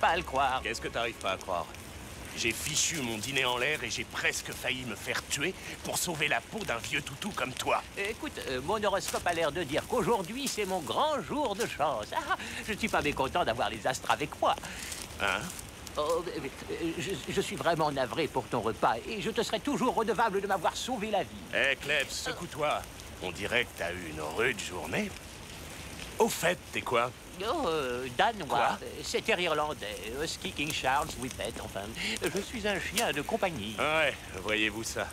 Pas à le croire. Qu'est-ce que t'arrives pas à croire? J'ai fichu mon dîner en l'air et j'ai presque failli me faire tuer pour sauver la peau d'un vieux toutou comme toi. Écoute, euh, mon horoscope a l'air de dire qu'aujourd'hui, c'est mon grand jour de chance. Ah, je ne suis pas mécontent d'avoir les astres avec moi. Hein? Oh, euh, je, je suis vraiment navré pour ton repas et je te serai toujours redevable de m'avoir sauvé la vie. Hé, Klebs, secoue-toi. On dirait que t'as eu une rude journée. Au fait, t'es quoi Oh, euh, danois, euh, c'était irlandais, Husky King Charles Whippet, enfin, je suis un chien de compagnie. Ouais, voyez-vous ça.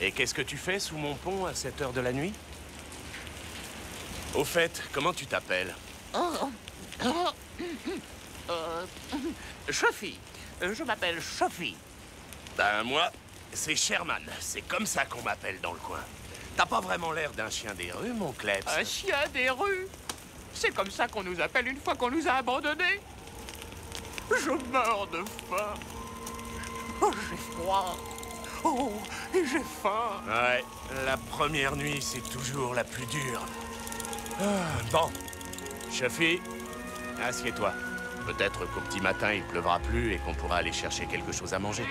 Et qu'est-ce que tu fais sous mon pont à cette heure de la nuit Au fait, comment tu t'appelles Oh, oh, euh, Sophie, Euh, je m'appelle Sophie. Ben moi, c'est Sherman. C'est comme ça qu'on m'appelle dans le coin. T'as pas vraiment l'air d'un chien des rues, mon Klebs. Un chien des rues C'est comme ça qu'on nous appelle une fois qu'on nous a abandonnés Je meurs de faim. Oh, j'ai froid. Oh, et j'ai faim. Ouais, la première nuit, c'est toujours la plus dure. Ah, bon, Shafi, assieds-toi. Peut-être qu'au petit matin, il pleuvra plus et qu'on pourra aller chercher quelque chose à manger.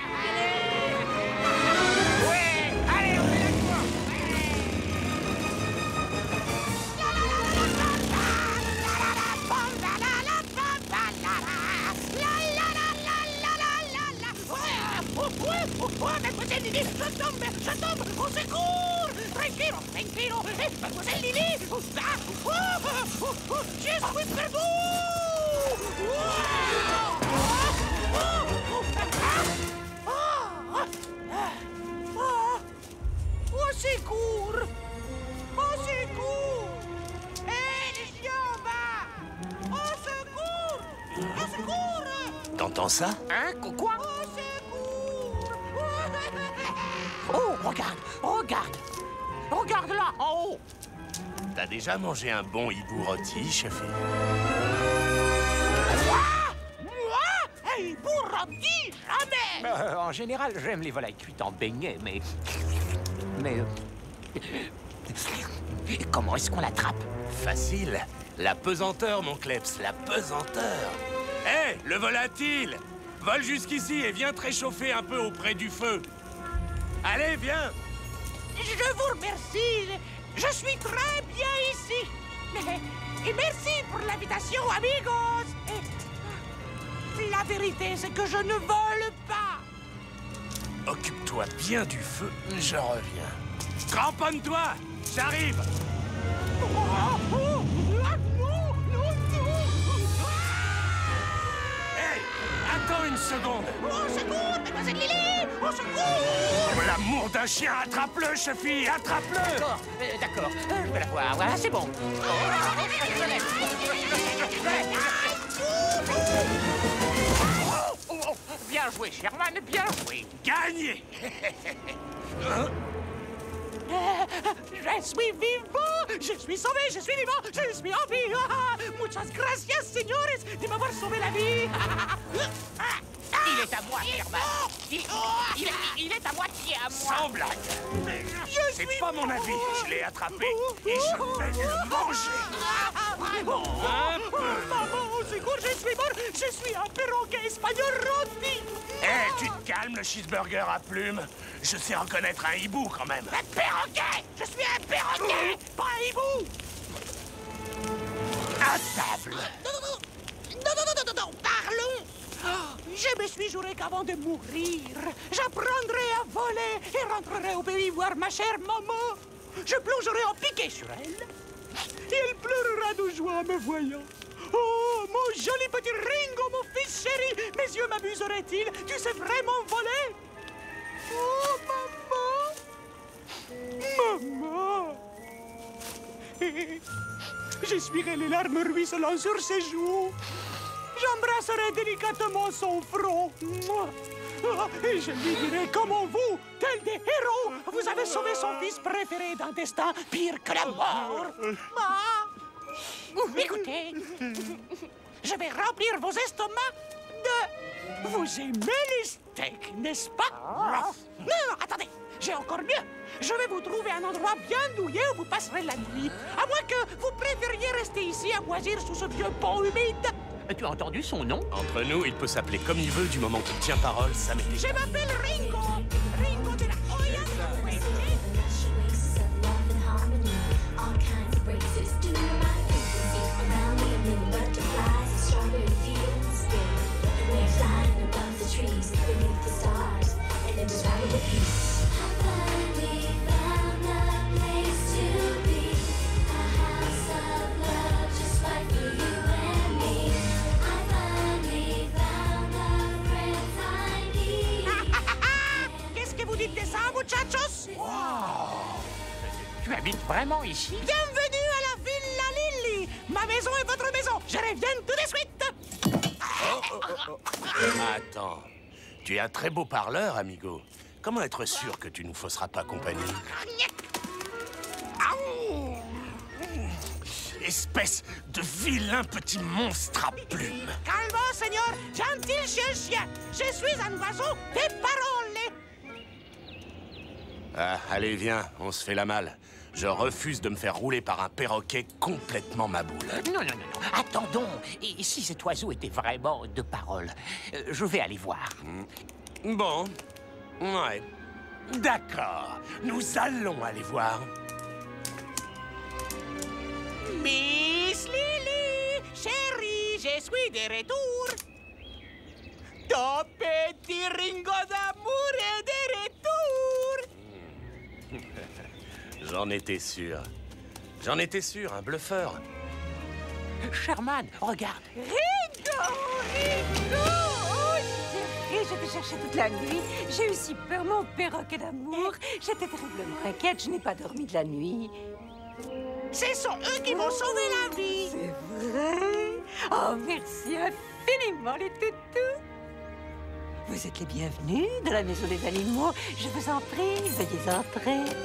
Je tombe, je tombe, au secours Tranquilo, tranquilo, eh, Mademoiselle Lily ah, oh, oh, oh, Je suis perdu Au secours Au secours Hé, Au secours Au secours T'entends ça Hein qu- Quoi Oh, regarde Regarde. Regarde là, en haut. T'as déjà mangé un bon hibou rôti, Shafi Moi? Hey, pour rôti, jamais. Euh, En général, j'aime les volailles cuites en beignet, mais... Mais... euh, Comment est-ce qu'on l'attrape? Facile. La pesanteur, mon Klebs, la pesanteur. Hé, le volatile! Vole jusqu'ici et viens te réchauffer un peu auprès du feu. Allez, viens Je vous remercie. Je suis très bien ici. Et merci pour l'invitation, amigos. La vérité, c'est que je ne vole pas. Occupe-toi bien du feu, je reviens. Cramponne-toi J'arrive Oh, oh, ah, non, non, non. Hé Attends une seconde Au secours, mademoiselle Lily Au secours Pour l'amour d'un chien, attrape-le, Chefi Attrape-le D'accord, euh, d'accord. Euh, je vais la voir. Voilà, c'est bon. Oh, oh, oh, Bien joué, Sherman, bien joué. Gagné Je suis vivant Je suis sauvé, je suis vivant, je suis en vie. Ah, Muchas gracias, señores, de m'avoir sauvé la vie. Il est à moi, Sherman. Il, il, il est à moitié à moi. Sans blague. C'est pas mon avis, je l'ai attrapé et je vais le manger Ah, vraiment. Un peu Maman, au secours, je suis mort. Je suis un perroquet espagnol rôti. Eh, tu te calmes, le cheeseburger à plumes. Je sais reconnaître un hibou, quand même. Un perroquet Je suis un perroquet Pas un hibou Non, non, non Non, non, non, non, non, parlons Oh, Je me suis juré qu'avant de mourir, j'apprendrai à voler et rentrerai au pays voir ma chère maman. Je plongerai en piqué sur elle. Et elle pleurera de joie en me voyant. Oh, mon joli petit Ringo, mon fils chéri, mes yeux m'abuseraient-ils Tu sais vraiment voler? Oh, maman Maman J'essuierai les larmes ruisselant sur ses joues. J'embrasserai délicatement son front. Ah, Et je lui dirai comment vous, tel des héros, vous avez sauvé son fils préféré d'un destin pire que la mort. Ah. Écoutez, je vais remplir vos estomacs de... Vous aimez les steaks, n'est-ce pas? Non, non, attendez, j'ai encore mieux. Je vais vous trouver un endroit bien douillet où vous passerez la nuit. À moins que vous préfériez rester ici à moisir sous ce vieux pont humide. Tu as entendu son nom? Entre nous, il peut s'appeler comme il veut du moment qu'il tient parole, ça m'est Je m'appelle Ringo. Ringo de la Hoya. We're flying above the trees, beneath the stars, and with peace. Vraiment ici Bienvenue à la Villa Lily. Ma maison est votre maison. Je reviens tout de suite. Attends, tu es un très beau parleur, amigo. Comment être sûr que tu nous fausseras pas compagnie? Espèce de vilain petit monstre à plumes Calmos, Seigneur. Gentil chien chien. Je suis un oiseau des paroles. Ah, allez, viens, on se fait la malle. Je refuse de me faire rouler par un perroquet complètement maboule. Non, non, non, non. Attendons. Et si cet oiseau était vraiment de parole Euh, Je vais aller voir. Bon, ouais. D'accord, nous allons aller voir. Miss Lily, chérie, je suis de retour. Ton petit Ringo d'amour est de retour. J'en étais sûr. J'en étais sûr, un bluffeur. Sherman, regarde. Ringo Ringo Oh, chérie, je toute la nuit. J'ai eu si peur, mon perroquet d'amour. J'étais terriblement inquiète, je n'ai pas dormi de la nuit. Ce sont eux qui m'ont sauvé la vie. C'est vrai Oh, merci infiniment, les toutous Vous êtes les bienvenus dans la maison des animaux. Je vous en prie, veuillez entrer.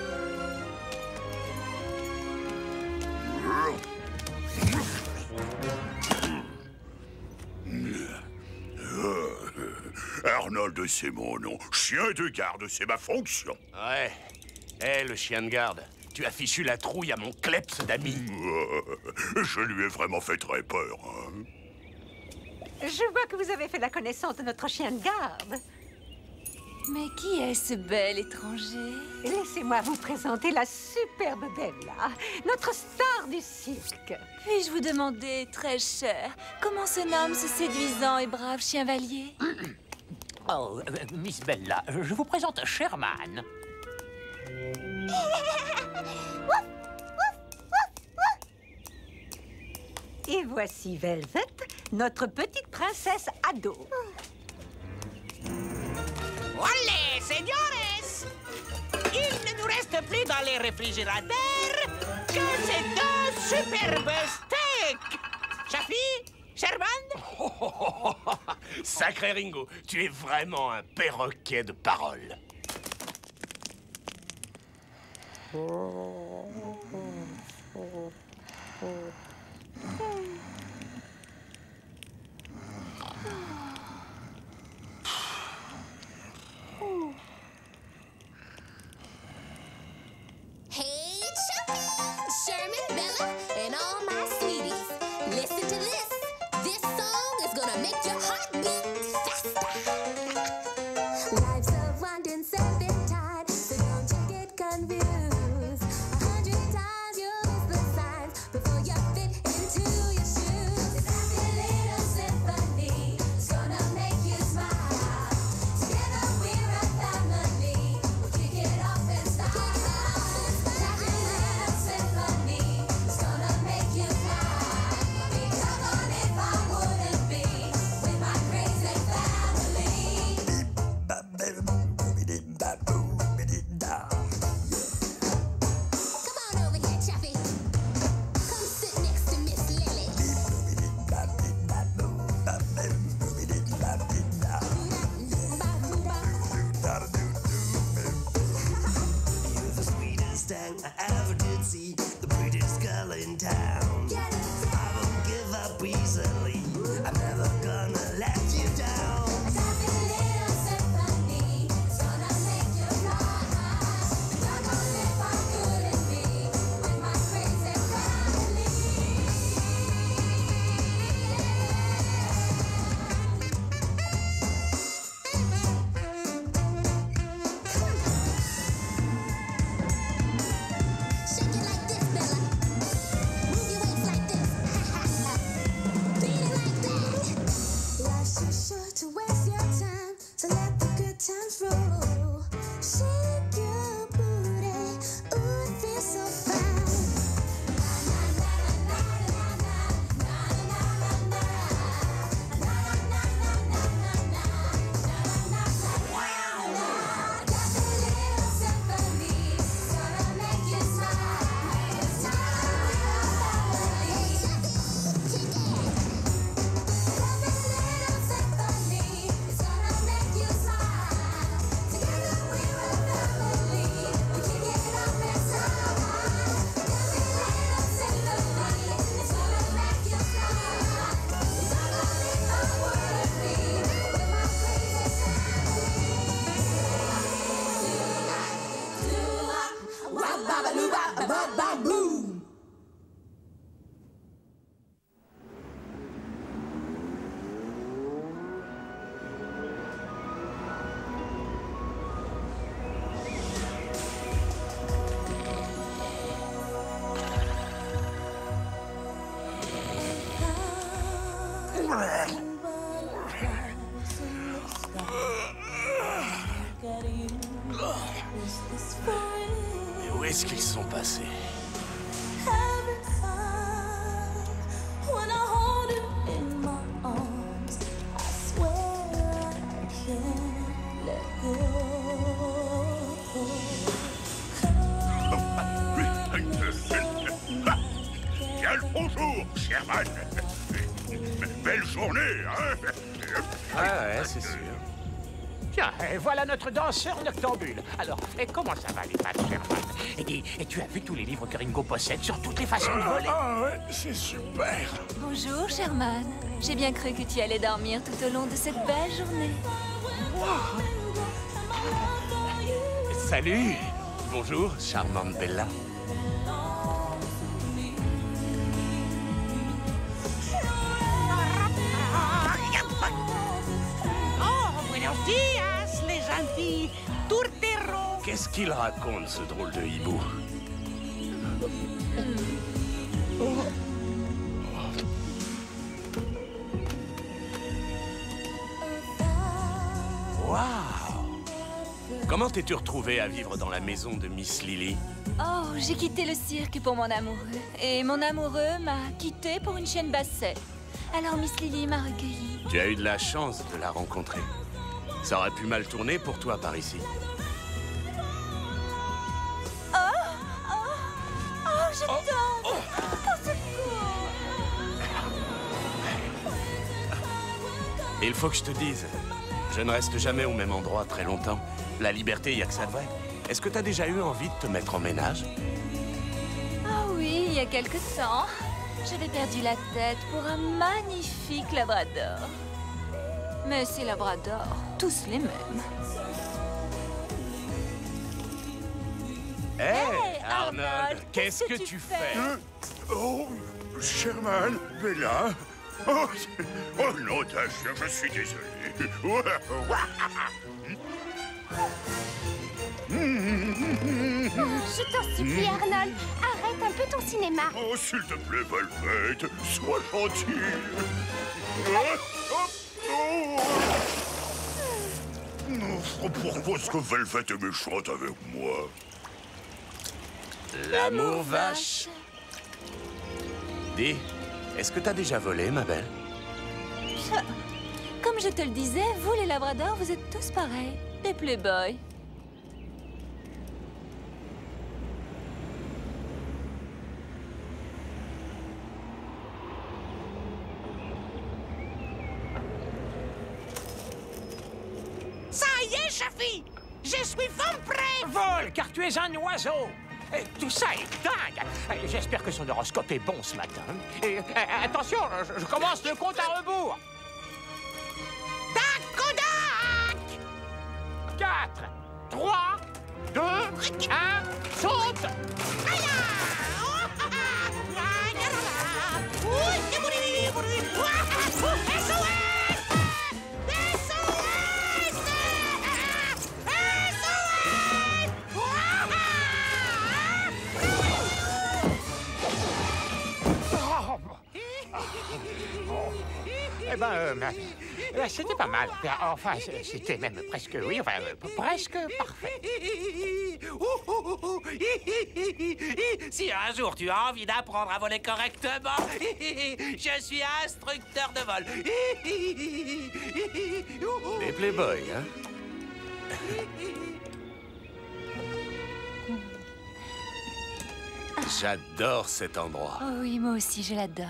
Arnold, c'est mon nom. Chien de garde, c'est ma fonction. Ouais. Hé, le chien de garde, tu as fichu la trouille à mon kleps d'ami. Euh, je lui ai vraiment fait très peur. hein. Je vois que vous avez fait la connaissance de notre chien de garde. Mais qui est ce bel étranger? Laissez-moi vous présenter la superbe Bella, notre star du cirque. Puis-je vous demander, très cher, comment se nomme ce séduisant et brave chien valier Oh, euh, Miss Bella, je vous présente Sherman. Et voici Velvet, notre petite princesse ado. Allez, señores! Il ne nous reste plus dans les réfrigérateurs que ces deux superbes steaks. Chafi Sherman? Sacré Ringo, tu es vraiment un perroquet de parole. Hey, danseur noctambule. Alors, et comment ça va les pattes, Sherman et, dis, et tu as vu tous les livres que Ringo possède sur toutes les façons de voler Ah ouais, c'est super. Bonjour, Sherman. J'ai bien cru que tu allais dormir tout au long de cette belle journée. Salut Bonjour, charmante Bella. Qu'il raconte, ce drôle de hibou Waouh Comment t'es-tu retrouvé à vivre dans la maison de Miss Lily Oh, j'ai quitté le cirque pour mon amoureux. Et mon amoureux m'a quitté pour une chienne basset. Alors Miss Lily m'a recueillie. Tu as eu de la chance de la rencontrer. Ça aurait pu mal tourner pour toi par ici. Oh, je Au secours Il faut que je te dise, je ne reste jamais au même endroit très longtemps. La liberté, y a que ça de vrai. Est-ce que t'as déjà eu envie de te mettre en ménage? Ah oui, il y a quelque temps, j'avais perdu la tête pour un magnifique labrador. Mais ces labradors, tous les mêmes. Hé, Arnold, qu'est-ce que tu fais? Hein Oh, Sherman, Bella. Oh, oh non, je suis désolé. Je t'en supplie, Arnold, arrête un peu ton cinéma. Oh, s'il te plaît, Velvet, sois gentil. Oh, oh, oh. Pourquoi est-ce que Velvet est méchante avec moi L'amour vache. Dis, est-ce que t'as déjà volé, ma belle? Comme je te le disais, vous les labradors, vous êtes tous pareils. Des playboys. Ça y est, Chafi Je suis vampire Vole, car tu es un oiseau Tout ça est dingue Euh, J'espère que son horoscope est bon ce matin. Et, euh, attention, je, je commence le compte à rebours Dakodak 4, 3, 2, 1, saute Aïe ben, euh, ben, euh, c'était pas mal. Enfin, c'est- c'était même presque, oui, enfin, euh, presque parfait. Si un jour tu as envie d'apprendre à voler correctement, je suis instructeur de vol. Les playboys, hein J'adore cet endroit. Oh oui, moi aussi, je l'adore.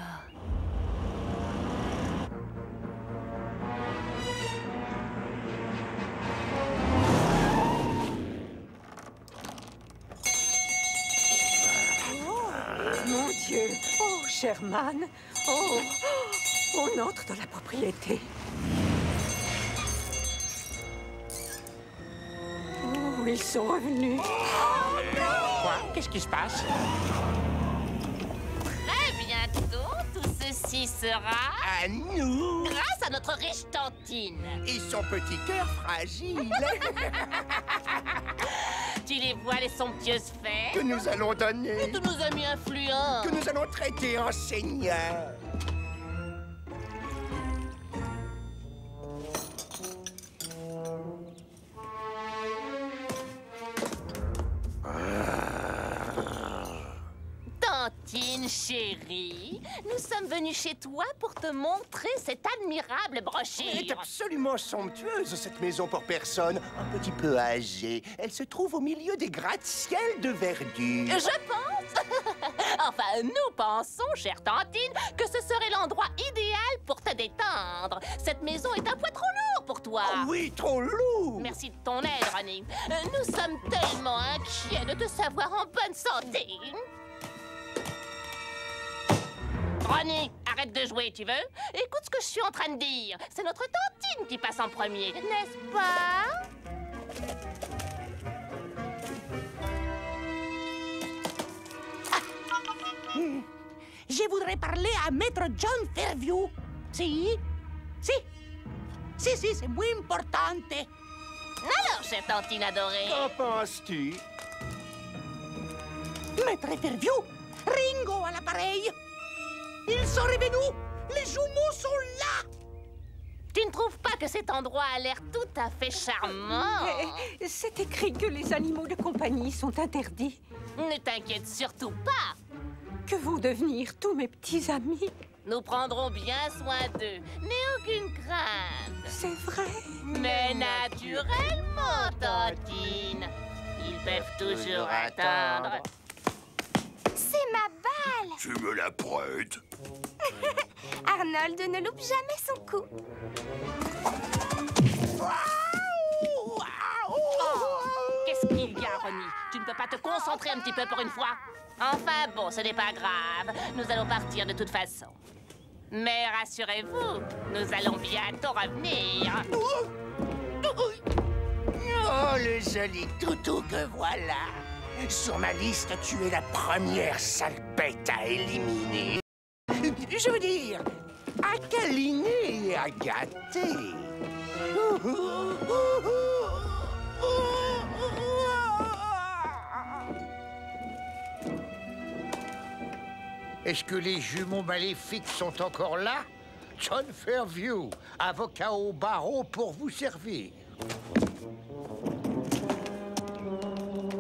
Sherman. Oh On entre dans la propriété. Oh, ils sont revenus. Quoi? Qu'est-ce qui se passe? Très bientôt, tout ceci sera À nous. grâce à notre riche tantine. et son petit cœur fragile Tu les vois, les somptueuses que fées nous allons donner, Tous nos amis influents. que nous allons traiter en seigneur. Nous sommes venus chez toi pour te montrer cette admirable Elle est brochure. absolument somptueuse, cette maison pour personne, un petit peu âgée. Elle se trouve au milieu des gratte-ciel de verdure. Je pense, enfin nous pensons, chère Tantine, que ce serait l'endroit idéal pour te détendre. Cette maison est un poids trop lourd pour toi. Oh oui, trop lourd Merci de ton aide, Ronnie. Euh, Nous sommes tellement inquiets de te savoir en bonne santé. Ronnie, arrête de jouer, tu veux? Écoute ce que je suis en train de dire. C'est notre tantine qui passe en premier, n'est-ce pas? Je voudrais parler à Maître John Fairview. Si. Si. Si, si, c'est muy importante. Alors, chère tantine adorée, Qu'en penses-tu? Maître Fairview Ringo à l'appareil Ils sont revenus Les jumeaux sont là tu ne trouves pas que cet endroit a l'air tout à fait charmant? Eh, C'est écrit que les animaux de compagnie sont interdits. Ne t'inquiète surtout pas. Que vont devenir tous mes petits amis? Nous prendrons bien soin d'eux. N'aie aucune crainte. C'est vrai Mais naturellement, Tantine. Ils peuvent toujours attendre. C'est ma Tu me la prêtes Arnold ne loupe jamais son coup. Qu'est-ce qu'il y a, Ronnie? Tu ne peux pas te concentrer un petit peu pour une fois Enfin bon, ce n'est pas grave. Nous allons partir de toute façon. Mais rassurez-vous, nous allons bientôt revenir. Oh, le joli toutou que voilà Sur ma liste, tu es la première sale bête à éliminer. Je veux dire, à câliner et à gâter. Est-ce que les jumeaux maléfiques sont encore là? John Fairview, avocat au barreau pour vous servir.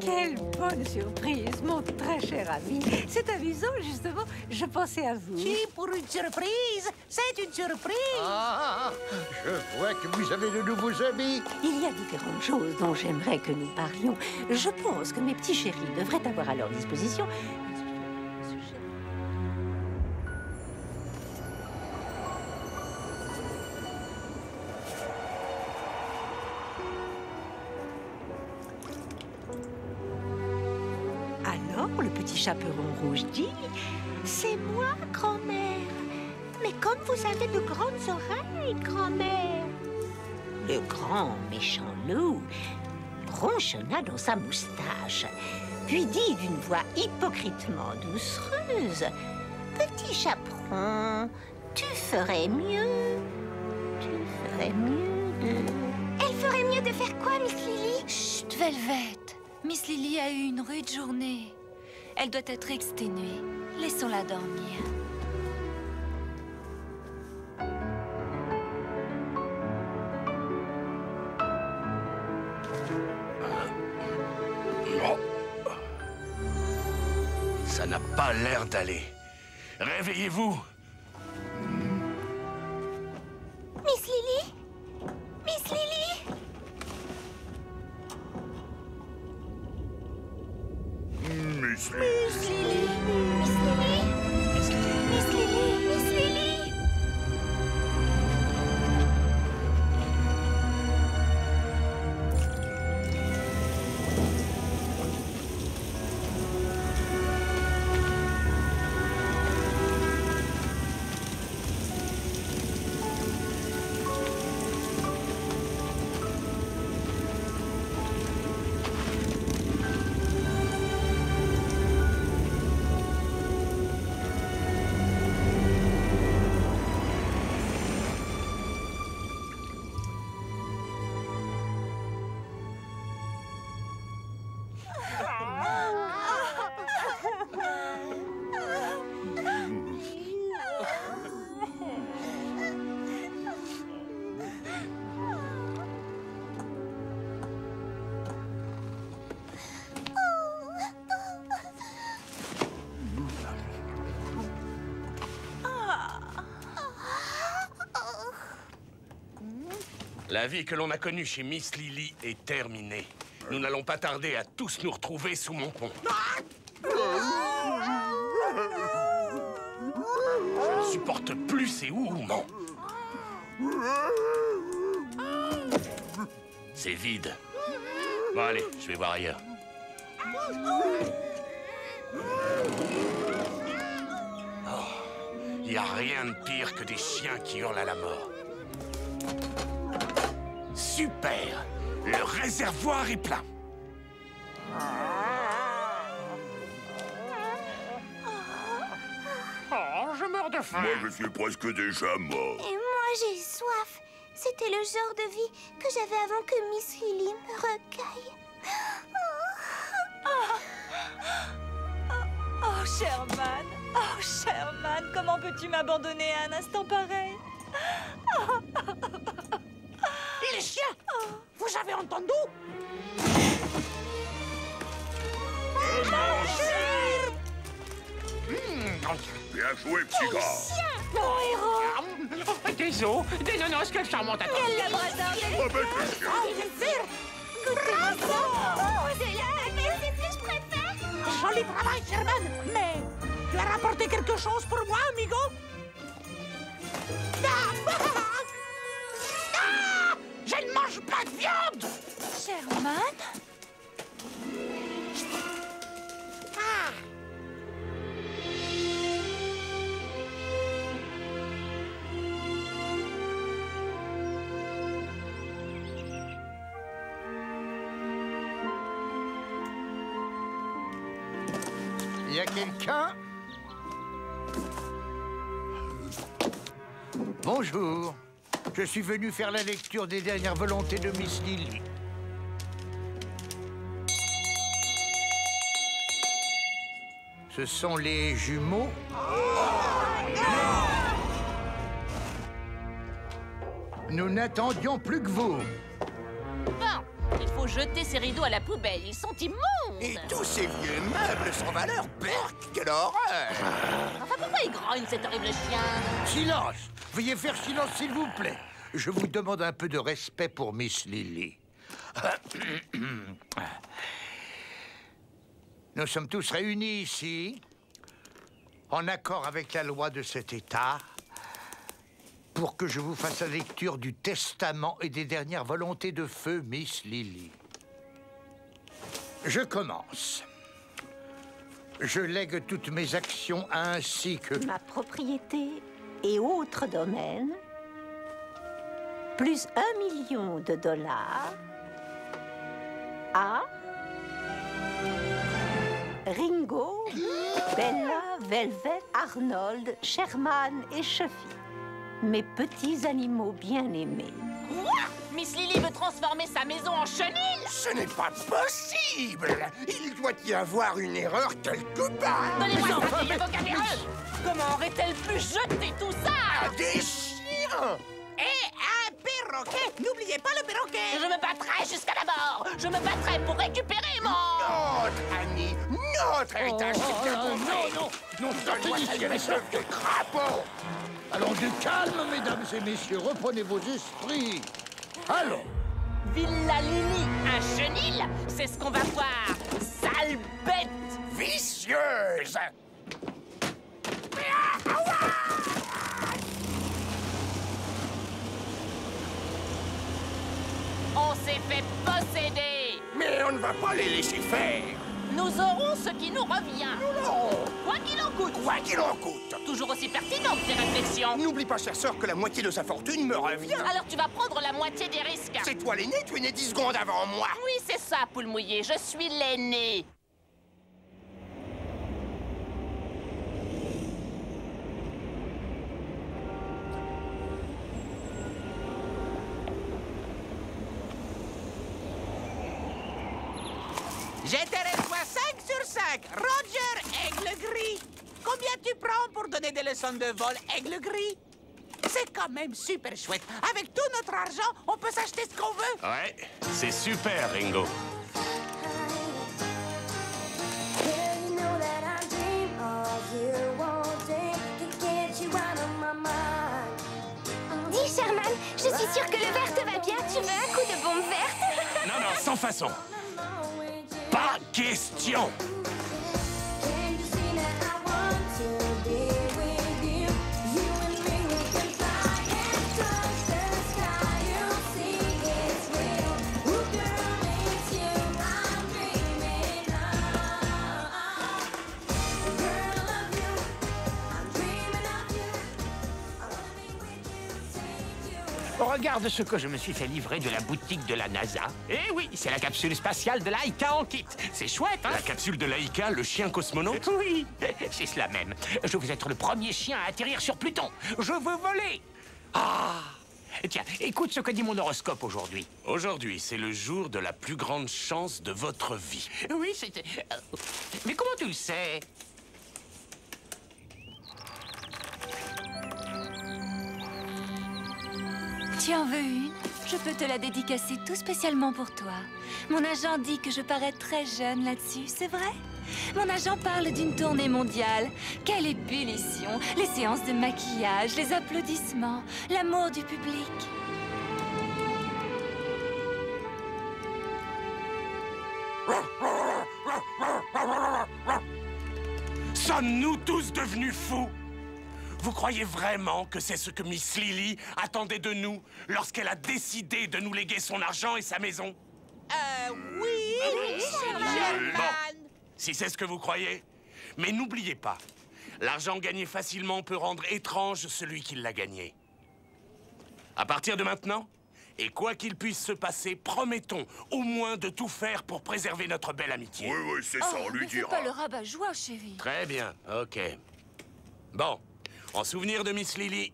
Quelle bonne surprise, mon très cher ami. C'est amusant, justement. Je pensais à vous. Si, pour une surprise, c'est une surprise. Ah, je vois que vous avez de nouveaux amis. Il y a différentes choses dont j'aimerais que nous parlions. Je pense que mes petits chéris devraient avoir à leur disposition. Chaperon rouge dit C'est moi, grand-mère. Mais comme vous avez de grandes oreilles, grand-mère. Le grand méchant loup ronchonna dans sa moustache, puis dit d'une voix hypocritement doucereuse Petit chaperon, tu ferais mieux. Tu ferais mieux de. Elle ferait mieux de faire quoi, Miss Lily? Chut, Velvet. Miss Lily a eu une rude journée. Elle doit être exténuée. Laissons-la dormir. Ça n'a pas l'air d'aller. Réveillez-vous Miss Lily? Miss Lily? Miss La vie que l'on a connue chez Miss Lily est terminée. Nous n'allons pas tarder à tous nous retrouver sous mon pont. Je ne supporte plus ces houlements. C'est vide. Bon, allez, je vais voir ailleurs. Il n'y a rien de pire que des chiens qui hurlent à la mort. Super Le réservoir est plein Oh, je meurs de faim. Moi, je suis presque déjà mort. Et moi, j'ai soif. C'était le genre de vie que j'avais avant que Miss Lily me recueille. Oh, Sherman Oh, Sherman, comment peux-tu m'abandonner à un instant pareil? Les chiens Vous avez entendu Bien joué, petit gars. Mon héros. Des os, des nonos, quelle charmante attention. Quel labrador de je- Oh, bien sûr. Bravo Oh, c'est la mais c'est ce que je préfère. Joli travail, Sherman Mais tu as rapporté quelque chose pour moi, amigo? Ah Ah Je ne mange pas de viande! Sherman? Ah! Y a quelqu'un? Bonjour. Je suis venu faire la lecture des dernières volontés de Miss Lily. Ce sont les jumeaux. Nous n'attendions plus que vous. Jeter ces rideaux à la poubelle. Ils sont immondes. Et tous ces vieux meubles sans valeur, Berk, quelle horreur Enfin, pourquoi il grogne cet horrible chien Silence Veuillez faire silence, s'il vous plaît. Je vous demande un peu de respect pour Miss Lily. Nous sommes tous réunis ici, en accord avec la loi de cet État, pour que je vous fasse la lecture du testament et des dernières volontés de feu, Miss Lily. Je commence. Je lègue toutes mes actions ainsi que... Ma propriété et autres domaines, plus un million de dollars à Ringo, Bella, Velvet, Arnold, Sherman et Chuffy. Mes petits animaux bien-aimés. Quoi? Miss Lily veut transformer sa maison en chenille? Ce n'est pas possible! Il doit y avoir une erreur quelque part! Donnez-moi Comment aurait-elle pu jeter tout ça? Ah, Des chiens! Et un perroquet! N'oubliez pas le perroquet! Je me battrai jusqu'à la mort! Je me battrai pour récupérer mon... Notre Annie, notre héritage, c'est oh, non, non, non, Donne-moi Tenez, cette messieurs. espèce de crapaud. Allons du calme, mesdames et messieurs, reprenez vos esprits. Allons. Villa Lily, un chenil C'est ce qu'on va voir. Sale bête. Vicieuse. On s'est fait posséder. Mais on ne va pas les laisser faire Nous aurons ce qui nous revient. Quoi qu'il en coûte. Quoi qu'il en coûte. Toujours aussi pertinentes tes réflexions. N'oublie pas, chère sœur, que la moitié de sa fortune me revient. Alors tu vas prendre la moitié des risques. C'est toi l'aîné, tu es né 10 secondes avant moi. Oui, c'est ça, poule mouillée, je suis l'aîné J'intéresse-toi 5 sur 5 Roger, aigle gris Combien tu prends pour de vol, aigle gris C'est quand même super chouette Avec tout notre argent, on peut s'acheter ce qu'on veut Ouais, c'est super, Ringo. Dis, Sherman, je suis sûre que le vert te va bien. Tu veux un coup de bombe verte? Non, non, sans façon. Pas question. Regarde ce que je me suis fait livrer de la boutique de la NASA. Eh oui, c'est la capsule spatiale de Laika en kit. C'est chouette, hein La capsule de Laïka, le chien cosmonaute Oui, c'est cela même. Je veux être le premier chien à atterrir sur Pluton. Je veux voler. Ah Tiens, écoute ce que dit mon horoscope aujourd'hui. Aujourd'hui, c'est le jour de la plus grande chance de votre vie. Oui, c'était... euh, Mais comment tu le sais? Tu en veux une? Je peux te la dédicacer tout spécialement pour toi. Mon agent dit que je parais très jeune là-dessus, c'est vrai? Mon agent parle d'une tournée mondiale. Quelle ébullition Les séances de maquillage, les applaudissements, l'amour du public. Sommes-nous tous devenus fous? Vous croyez vraiment que c'est ce que Miss Lily attendait de nous lorsqu'elle a décidé de nous léguer son argent et sa maison Euh, oui, Sherman. Bon, si c'est ce que vous croyez. Mais n'oubliez pas, l'argent gagné facilement peut rendre étrange celui qui l'a gagné. À partir de maintenant, et quoi qu'il puisse se passer, promettons au moins de tout faire pour préserver notre belle amitié. Oui, oui, c'est ça, on lui ne fais dira. pas le rabat-joie, chérie. Très bien, ok. Bon, en souvenir de Miss Lily,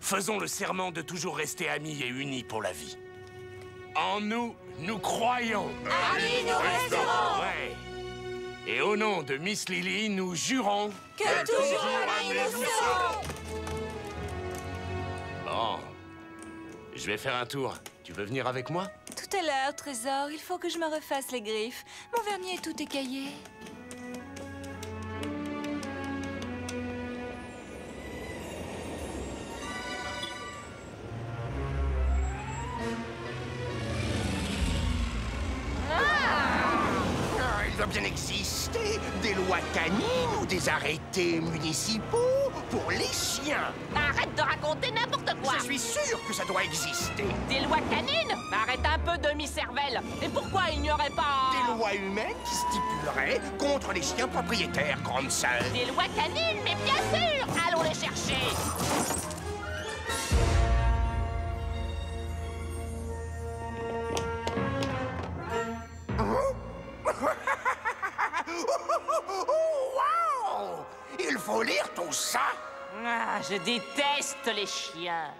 faisons le serment de toujours rester amis et unis pour la vie. En nous, nous croyons. Amis, nous resterons. Ouais. Et au nom de Miss Lily, nous jurons... Que toujours amis nous serons Bon. Je vais faire un tour. Tu veux venir avec moi? Tout à l'heure, trésor, il faut que je me refasse les griffes. Mon vernis est tout écaillé. Des lois canines ou des arrêtés municipaux pour les chiens. Arrête de raconter n'importe quoi Je suis sûr que ça doit exister. Des lois canines Arrête un peu, demi-cervelle Et pourquoi il n'y aurait pas... Des lois humaines qui stipuleraient contre les chiens propriétaires, grande sœur. Des lois canines, mais bien sûr Allons les chercher Wow Il faut lire tout ça. Ah, je déteste les chiens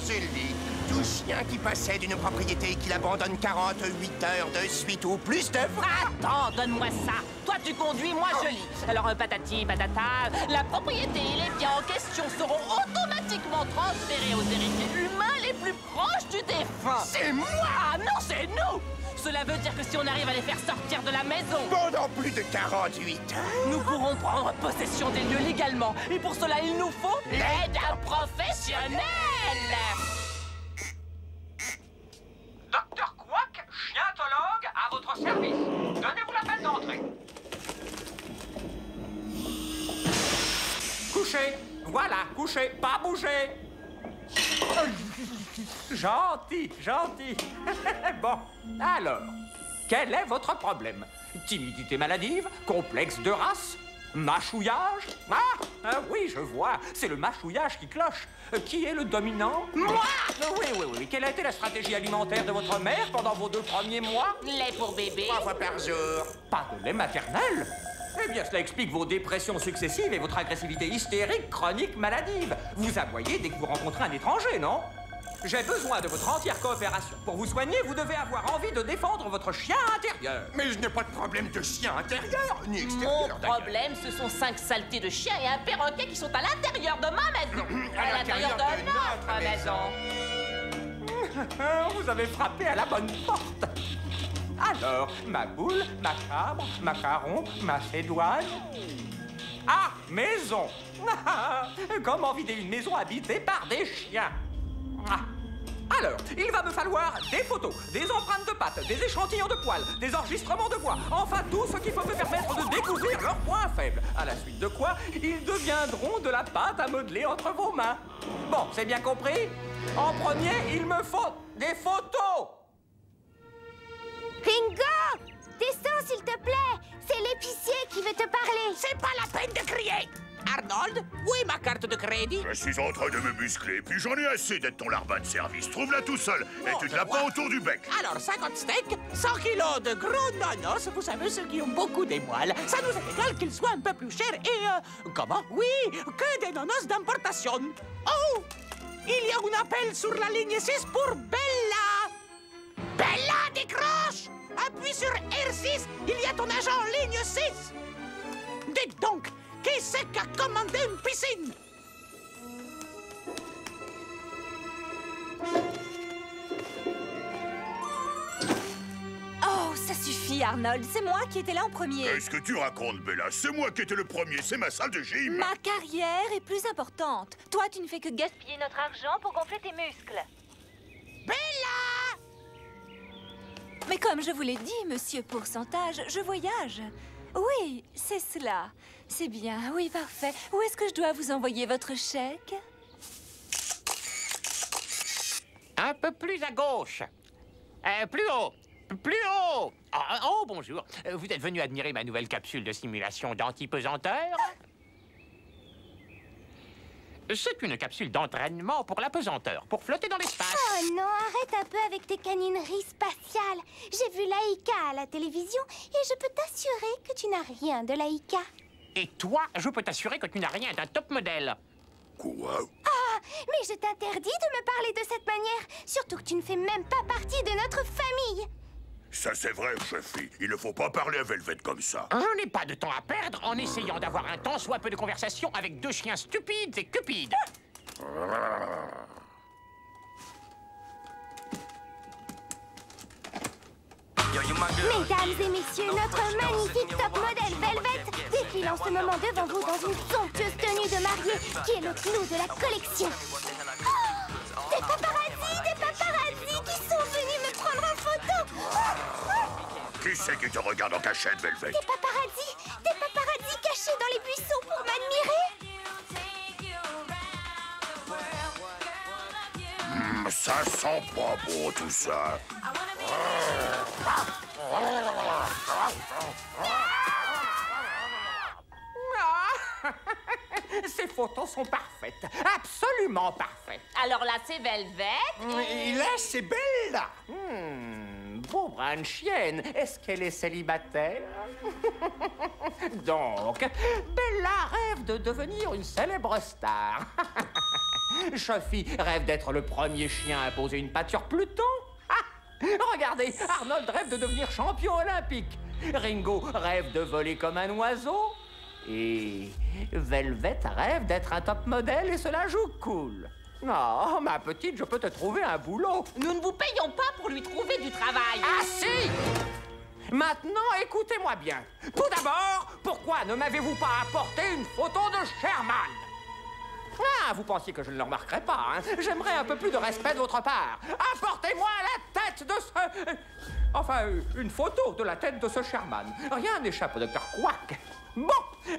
Je lis. Tout chien qui possède une propriété et qui l'abandonne 48 heures de suite ou plus devra... Attends, donne-moi ça. Toi tu conduis, moi je lis. Alors euh, patati patata, la propriété et les biens en question seront automatiquement transférés aux héritiers humains les plus proches du défunt. C'est moi Ah non, c'est nous. Cela veut dire que si on arrive à les faire sortir de la maison Pendant plus de 48 heures. Nous pourrons prendre possession des lieux légalement. Et pour cela, il nous faut l'aide d'un professionnel Docteur Quack, chientologue, à votre service. Donnez-vous la peine d'entrer. Couchez. Voilà, couchez, pas bouger. Gentil, gentil. bon, alors, quel est votre problème? Timidité maladive Complexe de race Mâchouillage? Ah, ah oui, je vois, c'est le mâchouillage qui cloche. Euh, Qui est le dominant? Moi Oui, oui, oui. Quelle a été la stratégie alimentaire de votre mère pendant vos deux premiers mois? Lait pour bébé Trois fois par jour. Pas de lait maternel? Eh bien, cela explique vos dépressions successives et votre agressivité hystérique, chronique, maladive. Vous aboyez dès que vous rencontrez un étranger, non? J'ai besoin de votre entière coopération. Pour vous soigner, vous devez avoir envie de défendre votre chien intérieur. Mais je n'ai pas de problème de chien intérieur, ni Mon extérieur d'ailleurs. problème, ce sont cinq saletés de chiens et un perroquet qui sont à l'intérieur de ma maison À l'intérieur de notre maison Vous avez frappé à la bonne porte. Alors, ma boule, ma cabre, macaron, macédoine. Ah, maison Comment vider une maison habitée par des chiens? Alors, il va me falloir des photos, des empreintes de pattes, des échantillons de poils, des enregistrements de voix, enfin tout ce qu'il faut me permettre de découvrir leurs points faibles. À la suite de quoi, ils deviendront de la pâte à modeler entre vos mains. Bon, c'est bien compris? En premier, il me faut des photos. Ringo Descends, s'il te plaît. C'est l'épicier qui veut te parler. C'est pas la peine de crier Arnold, où est ma carte de crédit? Je suis en train de me muscler, puis j'en ai assez d'être ton larbin de service. Trouve-la tout seul, et tu te la prends autour du bec. Alors, 50 steaks, 100 kilos de gros nonos, vous savez, ceux qui ont beaucoup d'émoils. Ça nous est égal qu'ils soient un peu plus chers et... euh, comment? Oui, que des nonos d'importation. Oh Il y a un appel sur la ligne 6 pour Bella Bella, décroche Appuie sur R6, il y a ton agent en ligne 6 Dites donc, qui c'est qui a commandé une piscine? Oh, ça suffit, Arnold. C'est moi qui étais là en premier. Qu'est-ce que tu racontes, Bella? C'est moi qui étais le premier, c'est ma salle de gym. Ma carrière est plus importante. Toi, tu ne fais que gaspiller notre argent pour gonfler tes muscles. Bella Mais comme je vous l'ai dit, monsieur Pourcentage, je voyage. Oui, c'est cela. C'est bien, oui, parfait. Où est-ce que je dois vous envoyer votre chèque? Un peu plus à gauche. Euh, plus haut. Plus haut. Ah, oh, bonjour. Euh, Vous êtes venu admirer ma nouvelle capsule de simulation d'antipesanteur? C'est une capsule d'entraînement pour la pesanteur, pour flotter dans l'espace. Oh non, arrête un peu avec tes canineries spatiales J'ai vu Laïka à la télévision et je peux t'assurer que tu n'as rien de Laïka Et toi, je peux t'assurer que tu n'as rien d'un top modèle. Quoi? Ah, mais je t'interdis de me parler de cette manière Surtout que tu ne fais même pas partie de notre famille Ça c'est vrai, chefie. Il ne faut pas parler à Velvet comme ça. Je n'ai pas de temps à perdre en essayant d'avoir un temps soit peu de conversation avec deux chiens stupides et cupides. Mesdames et messieurs, notre magnifique top modèle Velvet défile en ce moment devant vous dans une somptueuse tenue de mariée qui est le clou de la collection. Oh, des paparazzis, des paparazzis qui sont venus me prendre en photo. Qui c'est qui te regarde en cachette, Velvet? Des paparazzis, des paparazzis cachés dans les buissons pour m'admirer. Ça sent pas bon tout ça. Ah Ces photos sont parfaites, absolument parfaites. Alors là, c'est Velvet. Et là, c'est Bella. Hmm, pauvre chienne. Est-ce qu'elle est célibataire? Donc, Bella rêve de devenir une célèbre star. Chuffy rêve d'être le premier chien à poser une pâture Pluton. Ah, Regardez, Arnold rêve de devenir champion olympique. Ringo rêve de voler comme un oiseau. Et Velvet rêve d'être un top modèle et cela joue cool. Oh, ma petite, je peux te trouver un boulot. Nous ne vous payons pas pour lui trouver du travail. Ah si Maintenant, écoutez-moi bien. Tout d'abord, pourquoi ne m'avez-vous pas apporté une photo de Sherman? Ah, vous pensiez que je ne le remarquerais pas, hein J'aimerais un peu plus de respect de votre part. Apportez-moi la tête de ce... Enfin, euh, une photo de la tête de ce Sherman. Rien n'échappe au docteur Quack. Bon,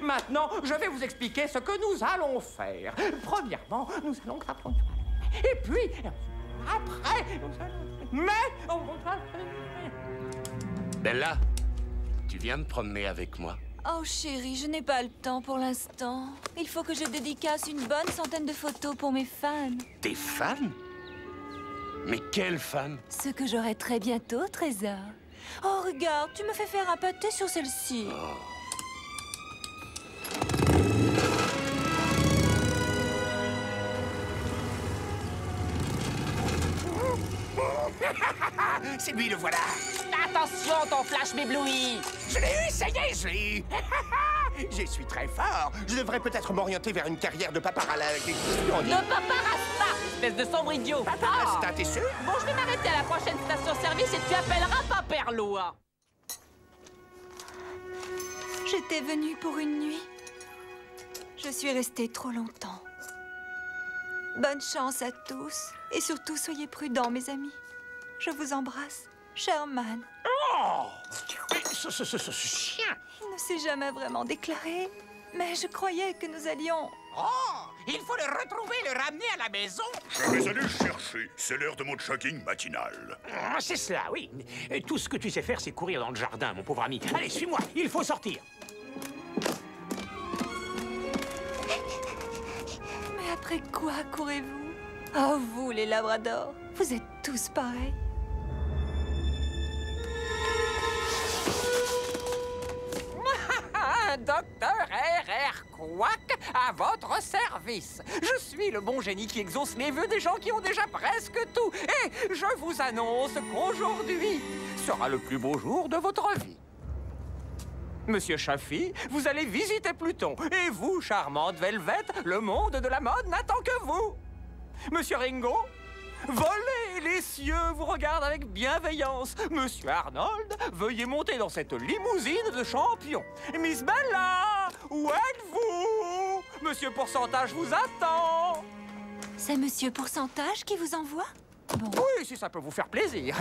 maintenant, je vais vous expliquer ce que nous allons faire. Premièrement, nous allons apprendre... Et puis, après, nous allons... Mais... va- Bella, tu viens me promener avec moi Oh chérie, je n'ai pas le temps pour l'instant. Il faut que je dédicace une bonne centaine de photos pour mes fans. Tes fans? Mais quels fans? Ce que j'aurai très bientôt, trésor. Oh, regarde, tu me fais faire un pâté sur celle-ci. C'est lui, le voilà Attention, ton flash m'éblouit. Je l'ai eu, ça y est, je l'ai eu Je suis très fort Je devrais peut-être m'orienter vers une carrière de paparazzi. Ne paparazzi pas, espèce de sombre idiot. Paparazzi, t'es sûr? Bon, je vais m'arrêter à la prochaine station-service et tu appelleras Paperlo. hein. J'étais venue pour une nuit. Je suis restée trop longtemps. Bonne chance à tous. Et surtout, soyez prudents, mes amis. Je vous embrasse. Sherman. Oh ce, ce, ce, ce chien Il ne s'est jamais vraiment déclaré. Mais je croyais que nous allions Oh, il faut le retrouver, le ramener à la maison. Je vais aller le chercher. C'est l'heure de mon jogging matinal. Ah, C'est cela, oui. Euh, Tout ce que tu sais faire, c'est courir dans le jardin, mon pauvre ami. Allez, suis-moi, il faut sortir. Mais après quoi courez-vous? Oh, vous, les labradors, vous êtes tous pareils. Docteur R.R. Quack à votre service. Je suis le bon génie qui exauce les vœux des gens qui ont déjà presque tout. Et je vous annonce qu'aujourd'hui sera le plus beau jour de votre vie. Monsieur Chaffee, vous allez visiter Pluton. Et vous, charmante Velvet, le monde de la mode n'attend que vous. Monsieur Ringo, volez, les cieux vous regardent avec bienveillance. Monsieur Arnold, veuillez monter dans cette limousine de champion. Miss Bella, où êtes-vous? Monsieur Pourcentage vous attend. C'est Monsieur Pourcentage qui vous envoie? Oui, si ça peut vous faire plaisir.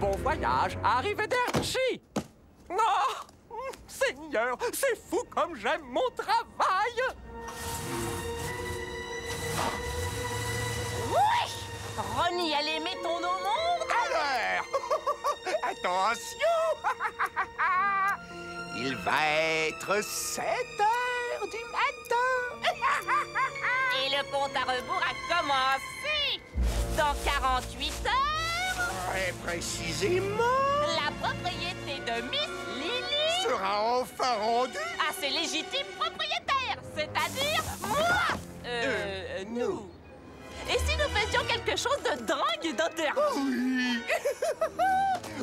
Bon voyage, arrivederci. Oh, Seigneur, c'est fou comme j'aime mon travail. Ronnie, allez, mettons nos montres Alors, attention. Il va être 7 heures du matin. Et le compte à rebours a commencé. Dans 48 heures, Très précisément, la propriété de Miss Lily sera enfin rendue. à ses légitimes propriétaires, c'est-à-dire moi. Euh, nous. Et si nous faisions quelque chose de dingue et d'interdit Oui.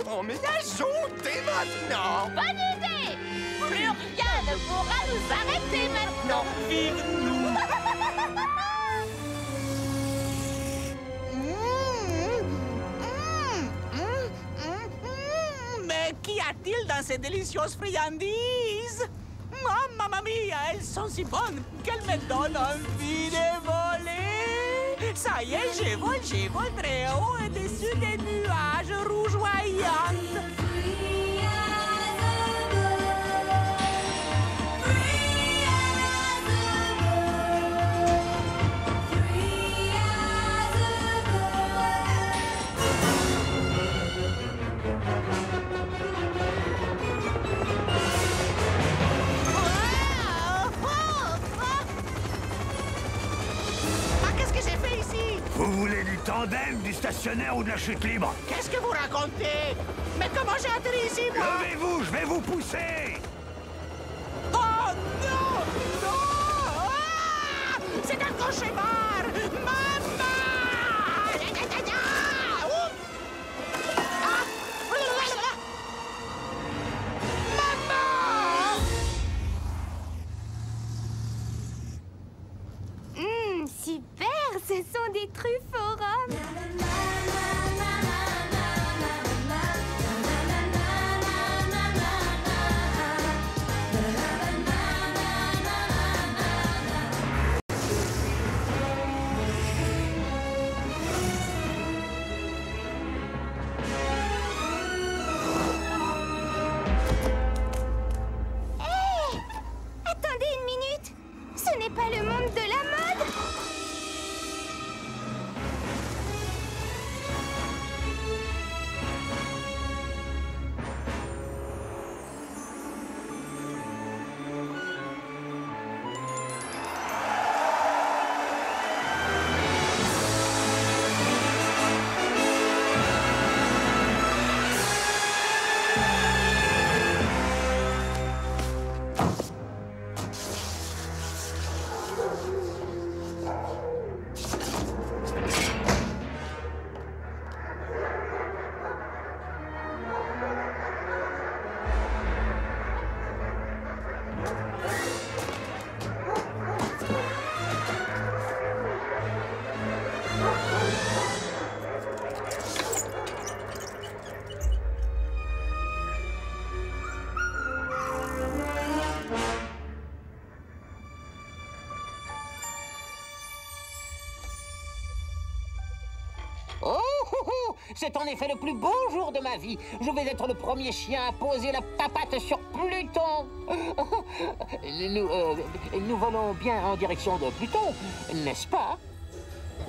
À jour dès maintenant. Bonne idée. Plus rien ne pourra nous arrêter maintenant. Vive nous. Mais qu'y a-t-il dans ces délicieuses friandises? Oh, mamma mia, elles sont si bonnes qu'elles me donnent envie de voler. Ça y est, je vole, je vole très haut au-dessus des nuages rougeoyants. Tandem, du stationnaire ou de la chute libre. Qu'est-ce que vous racontez? Mais comment j'ai atterri ici, moi? Levez-vous, je vais vous pousser. Oh non! Non! Ah! C'est un cauchemar C'est en effet le plus beau jour de ma vie. Je vais être le premier chien à poser la papate sur Pluton. Nous, euh, nous volons bien en direction de Pluton, n'est-ce pas?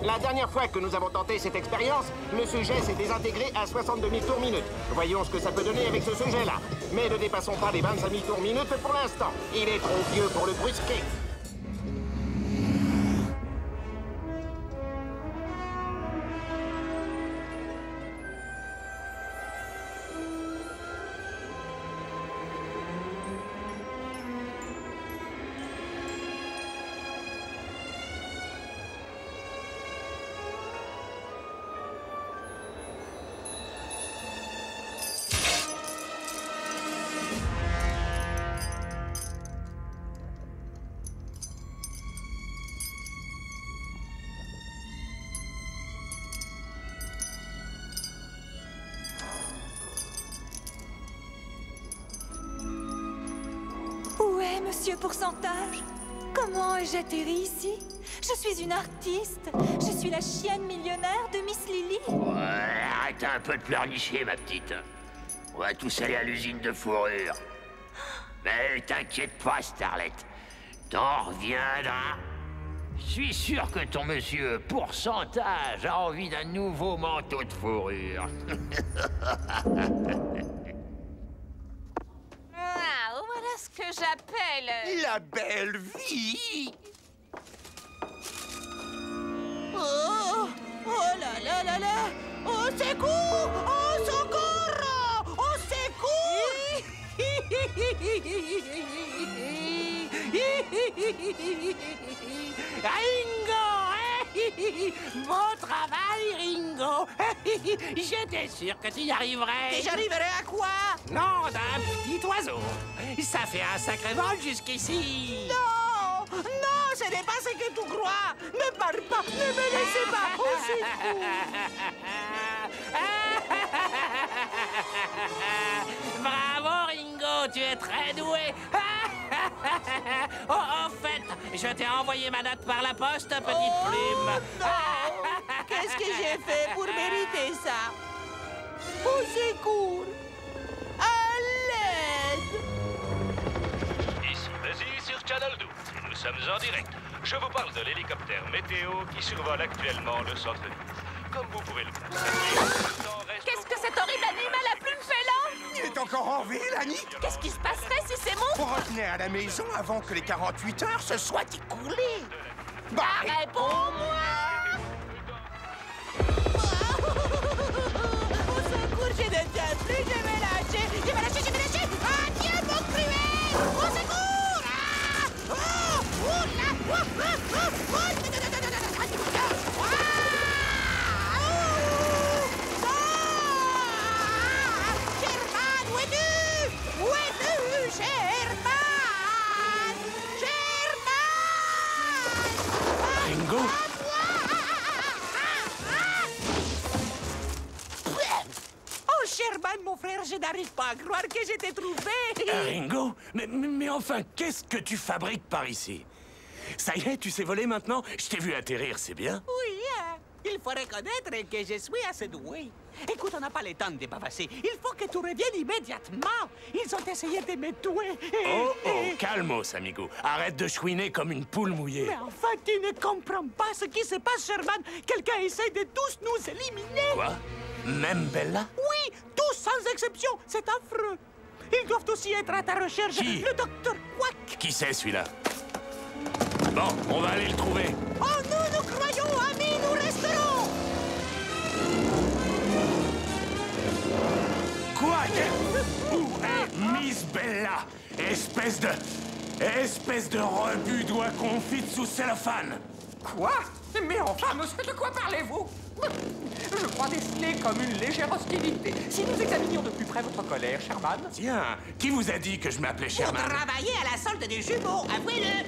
La dernière fois que nous avons tenté cette expérience, le sujet s'est désintégré à 62 000 tours minute. Voyons ce que ça peut donner avec ce sujet-là. Mais ne dépassons pas les 25 000 tours minute pour l'instant. Il est trop vieux pour le brusquer. Est Monsieur Pourcentage Comment ai-je atterri ici? Je suis une artiste. Je suis la chienne millionnaire de Miss Lily. Ouais, arrête un peu de pleurnicher, ma petite. On va tous aller à l'usine de fourrure. Mais t'inquiète pas, Starlet. T'en reviendras. Je suis sûr que ton monsieur pourcentage a envie d'un nouveau manteau de fourrure. Ah, voilà ce que j'appelle... La belle vie. Oh, oh là là là là. Au secours Au secours Au secours. Ringo Bon travail, Ringo. J'étais sûr que tu y arriverais. Et j'arriverai à quoi? Non, d'un petit oiseau. Ça fait un sacré vol jusqu'ici. Non Non, ce n'est pas ce que tu crois. Ne parle pas Ne me laissez pas secours Bravo, Ringo, tu es très doué. oh, en fait, je t'ai envoyé ma note par la poste, petite plume. Qu'est-ce que j'ai fait pour mériter ça? Au secours À l'aide Ici Vas-y sur Channel 12. Nous sommes en direct. Je vous parle de l'hélicoptère météo qui survole actuellement le centre-ville. Comme vous pouvez le constater, Qu'est-ce que cet horrible animal à plumes félin Il est encore en ville, Annie. Qu'est-ce qui se passerait si c'est mon... Revenez à la maison avant que les 48 heures se soient écoulées. Bah, réponds-moi. Au secours, je ne tiens plus, je vais lâcher Je vais lâcher, je vais lâcher. Adieu, mon cruel. Au secours. Ah. Oh Oh là. Oh Oh Oh Oh n'arrive pas à croire que je t'ai trouvé Euh, Ringo mais, mais- mais enfin, qu'est-ce que tu fabriques par ici? Ça y est, tu sais voler maintenant? Je t'ai vu atterrir, c'est bien? Oui, hein. il faut reconnaître que je suis assez doué. Écoute, on n'a pas le temps de dépasser. Il faut que tu reviennes immédiatement. Ils ont essayé de me tuer. Oh, oh, calmos, amigo. Arrête de chouiner comme une poule mouillée. Mais enfin, tu ne comprends pas ce qui se passe, Sherman. Quelqu'un essaie de tous nous éliminer. Quoi? Même Bella? Oui, tous sans exception. C'est affreux. Ils doivent aussi être à ta recherche. Qui Le docteur Quack. Qui c'est celui-là? Bon, on va aller le trouver. Oh, nous, nous croyons, amis, nous resterons. Que- Où est Miss Bella? Espèce de... Espèce de rebut doigt confite sous cellophane Quoi? Mais enfin, monsieur, de quoi parlez-vous? Je crois déceler comme une légère hostilité. Si nous examinions de plus près votre colère, Sherman... Tiens, qui vous a dit que je m'appelais Sherman? Travailler à la solde des jumeaux, avouez-le.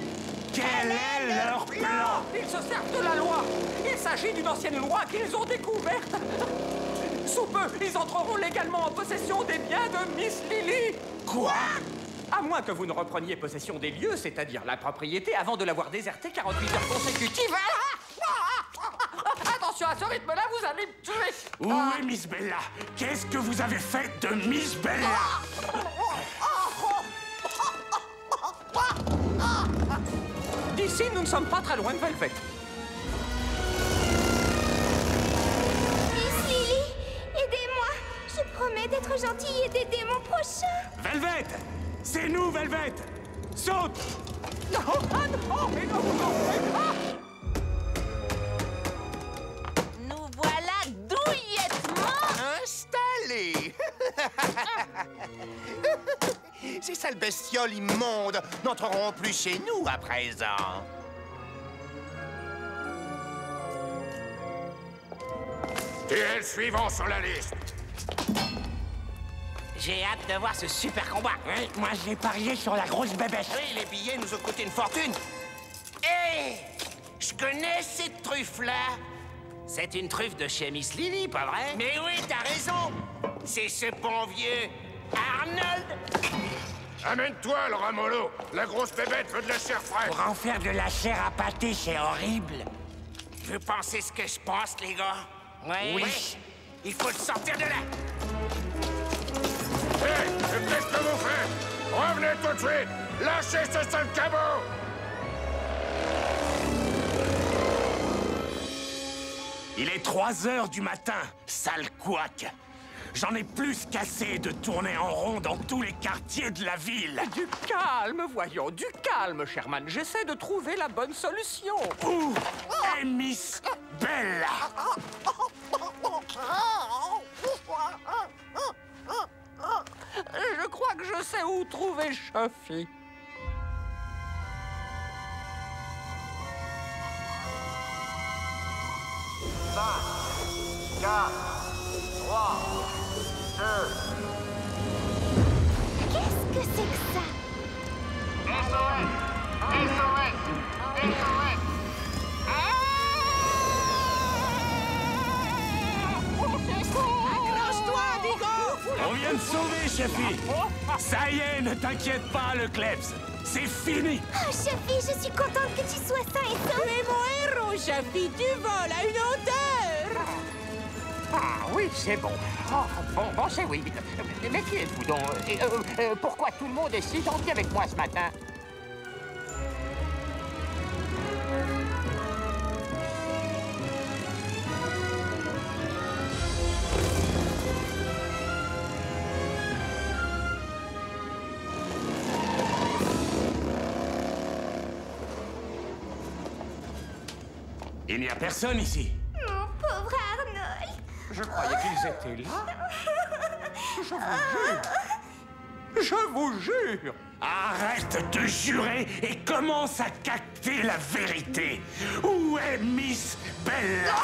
Quel est leur plan? Ils se servent de la loi. Il s'agit d'une ancienne loi qu'ils ont découverte. Sous peu, ils entreront légalement en possession des biens de Miss Lily. Quoi? À moins que vous ne repreniez possession des lieux, c'est-à-dire la propriété, avant de l'avoir désertée 48 heures consécutives. Ah Attention à ce rythme-là, vous allez me tuer Où est Miss Bella Qu'est-ce que vous avez fait de Miss Bella? Ici, nous ne sommes pas très loin de Velvet. Miss Lily, aidez-moi. Je promets d'être gentille et d'aider mon prochain. Velvet C'est nous, Velvet Saute Non, ah non, mais non, Nous voilà douillettement Installés. Ces sales bestioles immondes n'entreront plus chez nous à présent. Est le suivant sur la liste J'ai hâte de voir ce super combat. moi, j'ai parié sur la grosse bébête. Oui, les billets nous ont coûté une fortune. Hé Je connais cette truffe-là. C'est une truffe de chez Miss Lily, pas vrai? Mais oui, t'as raison. C'est ce bon vieux Arnold. Amène-toi, le ramolo. La grosse bébête veut de la chair fraîche. Pour en faire de la chair à pâté, c'est horrible. Vous pensez ce que je pense, les gars? Oui. Oui. Il faut le sortir de là. Hé, qu'est-ce que vous faites Revenez tout de suite Lâchez ce sale cabot Il est 3 heures du matin, sale couac J'en ai plus qu'assez de tourner en rond dans tous les quartiers de la ville Du calme, voyons, du calme, Sherman. J'essaie de trouver la bonne solution. Où est Miss Bella Je crois que je sais où trouver Chuffy. Qu'est-ce que c'est que ça? Accroche-toi, On vient de sauver, Chefi Ça y est, ne t'inquiète pas, le Klebs C'est fini Oh, Chaffy, je suis contente que tu sois sain et sauf. Tu es mon héros, Chaffy. Tu voles à une hauteur. Ah oui, c'est bon. Oh, bon, bon, c'est oui. Mais- Mais qui êtes-vous donc? Et, euh, euh, Pourquoi tout le monde est si gentil avec moi ce matin? Il n'y a personne ici Mon pauvre Arnold. Je croyais qu'ils étaient là. Je vous jure. Je vous jure. Arrête de jurer et commence à capter la vérité Où est Miss Bella?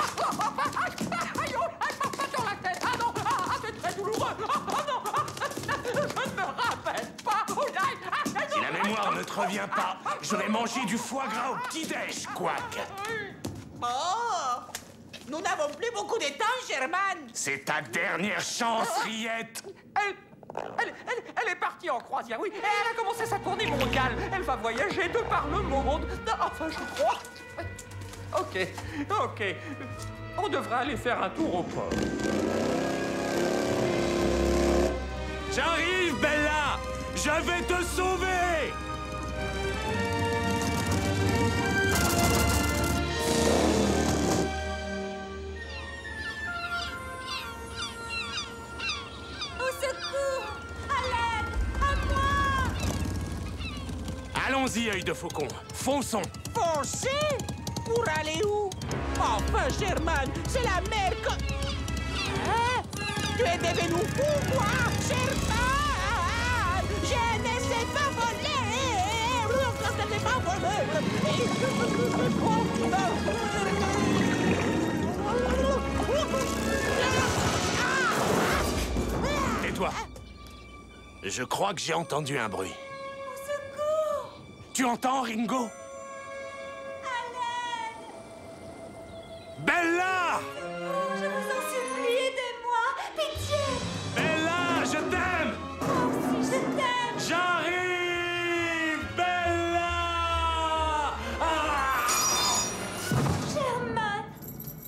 Aïe, oh, aïe, pas, pas dans la tête. Ah non, ah, ah, c'est très douloureux. Ah, ah, non, ah, je ne me rappelle pas. Oh, aïe, aïe, aïe, Si la mémoire ne te revient pas, je vais manger du foie gras au petit-déj, quack Oh Nous n'avons plus beaucoup de temps, Sherman. C'est ta dernière chance, Riette Elle, elle, elle, elle est partie en croisière, oui. Et elle a commencé sa tournée mondiale. Elle va voyager de par le monde. Enfin, je crois. Ok, ok. On devrait aller faire un tour au port. J'arrive, Bella Je vais te sauver Allons-y, œil de faucon, fonçons. Foncer? Pour aller où? Enfin, Sherman, c'est la mer que... Hein? Tu es devenu fou, quoi Sherman Je ne sais pas voler. Je ne sais pas voler Tais-toi Je crois que j'ai entendu un bruit. Tu entends, Ringo? Bella! Je vous en supplie, aidez-moi Pitié. Bella, je t'aime! Oh, si je t'aime. J'arrive Bella! Ah! Sherman.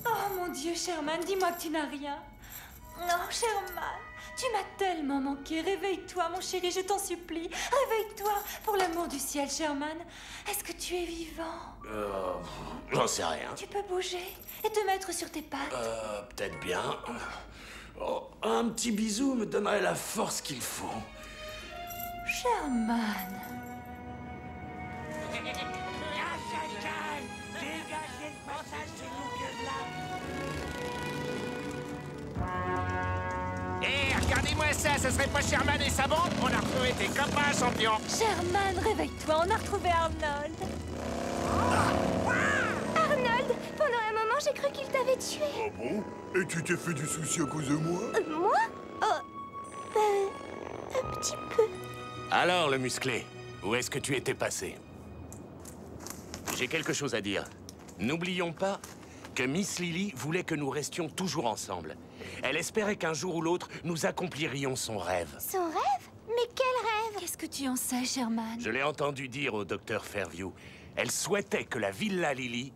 Oh mon Dieu, Sherman, dis-moi que tu n'as rien. Non, Sherman, Tu m'as tellement manqué. Réveille-toi, mon chéri, je t'en supplie. Réveille-toi, pour l'amour du ciel, Sherman. Est-ce que tu es vivant? Euh, J'en sais rien. Tu peux bouger et te mettre sur tes pattes. Euh, peut-être bien. Oh, un petit bisou me donnerait la force qu'il faut. Sherman. Hé, regardez-moi ça, ce serait pas Sherman et sa bande On a retrouvé tes copains, champion Sherman, réveille-toi, on a retrouvé Arnold. Arnold, pendant un moment, j'ai cru qu'il t'avait tué. Ah bon? Et tu t'es fait du souci à cause de moi? Euh, moi? Oh, ben, un petit peu. Alors, le musclé, où est-ce que tu étais passé? J'ai quelque chose à dire. N'oublions pas que Miss Lily voulait que nous restions toujours ensemble. Elle espérait qu'un jour ou l'autre, nous accomplirions son rêve. Son rêve? Mais quel rêve? Qu'est-ce que tu en sais, Sherman? Je l'ai entendu dire au docteur Fairview. Elle souhaitait que la Villa Lily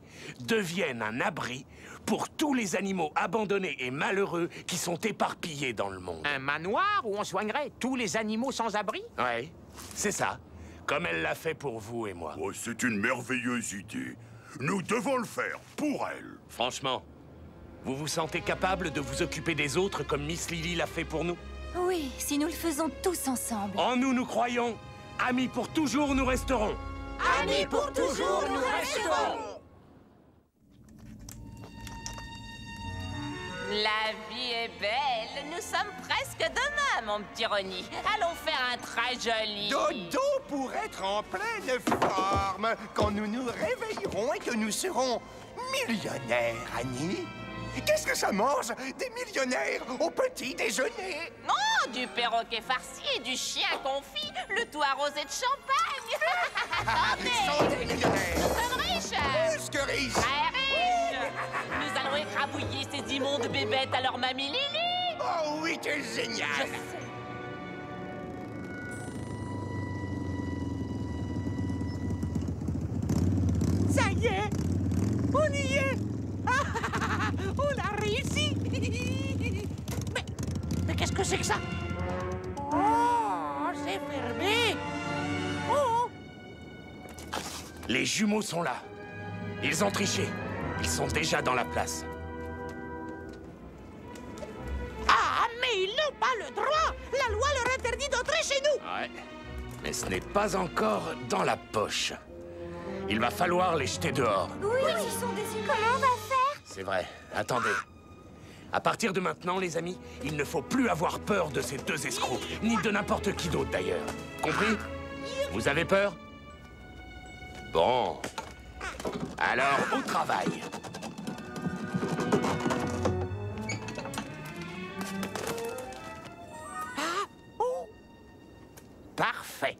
devienne un abri pour tous les animaux abandonnés et malheureux qui sont éparpillés dans le monde. Un manoir où on soignerait tous les animaux sans abri? Ouais, c'est ça. Comme elle l'a fait pour vous et moi. Oh, c'est une merveilleuse idée. Nous devons le faire pour elle. Franchement, vous vous sentez capable de vous occuper des autres comme Miss Lily l'a fait pour nous? Oui, si nous le faisons tous ensemble. En nous, nous croyons. Amis pour toujours, nous resterons. Amis pour toujours, nous resterons. La vie est belle. Nous sommes presque demain, mon petit Ronnie. Allons faire un très joli. Dodo pour être en pleine forme quand nous nous réveillerons et que nous serons millionnaires, Annie. Qu'est-ce que ça mange Des millionnaires au petit déjeuner? Oh, du perroquet farci et du chien confit, le tout arrosé de champagne. Santé, millionnaire Nous sommes riches. Plus que riches Très riches. Nous allons écrabouiller ces immondes bébêtes à leur mamie Lily. Oh oui, t'es génial Je sais. Ça y est On y est On a réussi Mais, mais qu'est-ce que c'est que ça? Oh, c'est fermé Oh Les jumeaux sont là. Ils ont triché. Ils sont déjà dans la place. Ah, mais ils n'ont pas le droit La loi leur interdit d'entrer chez nous Ouais. Mais ce n'est pas encore dans la poche. Il va falloir les jeter dehors. Oui, ce sont des humains. Comment on va faire? C'est vrai. Attendez. À partir de maintenant, les amis, il ne faut plus avoir peur de ces deux escrocs, ni de n'importe qui d'autre d'ailleurs. Compris? Vous avez peur? Bon. Alors, au travail. Parfait.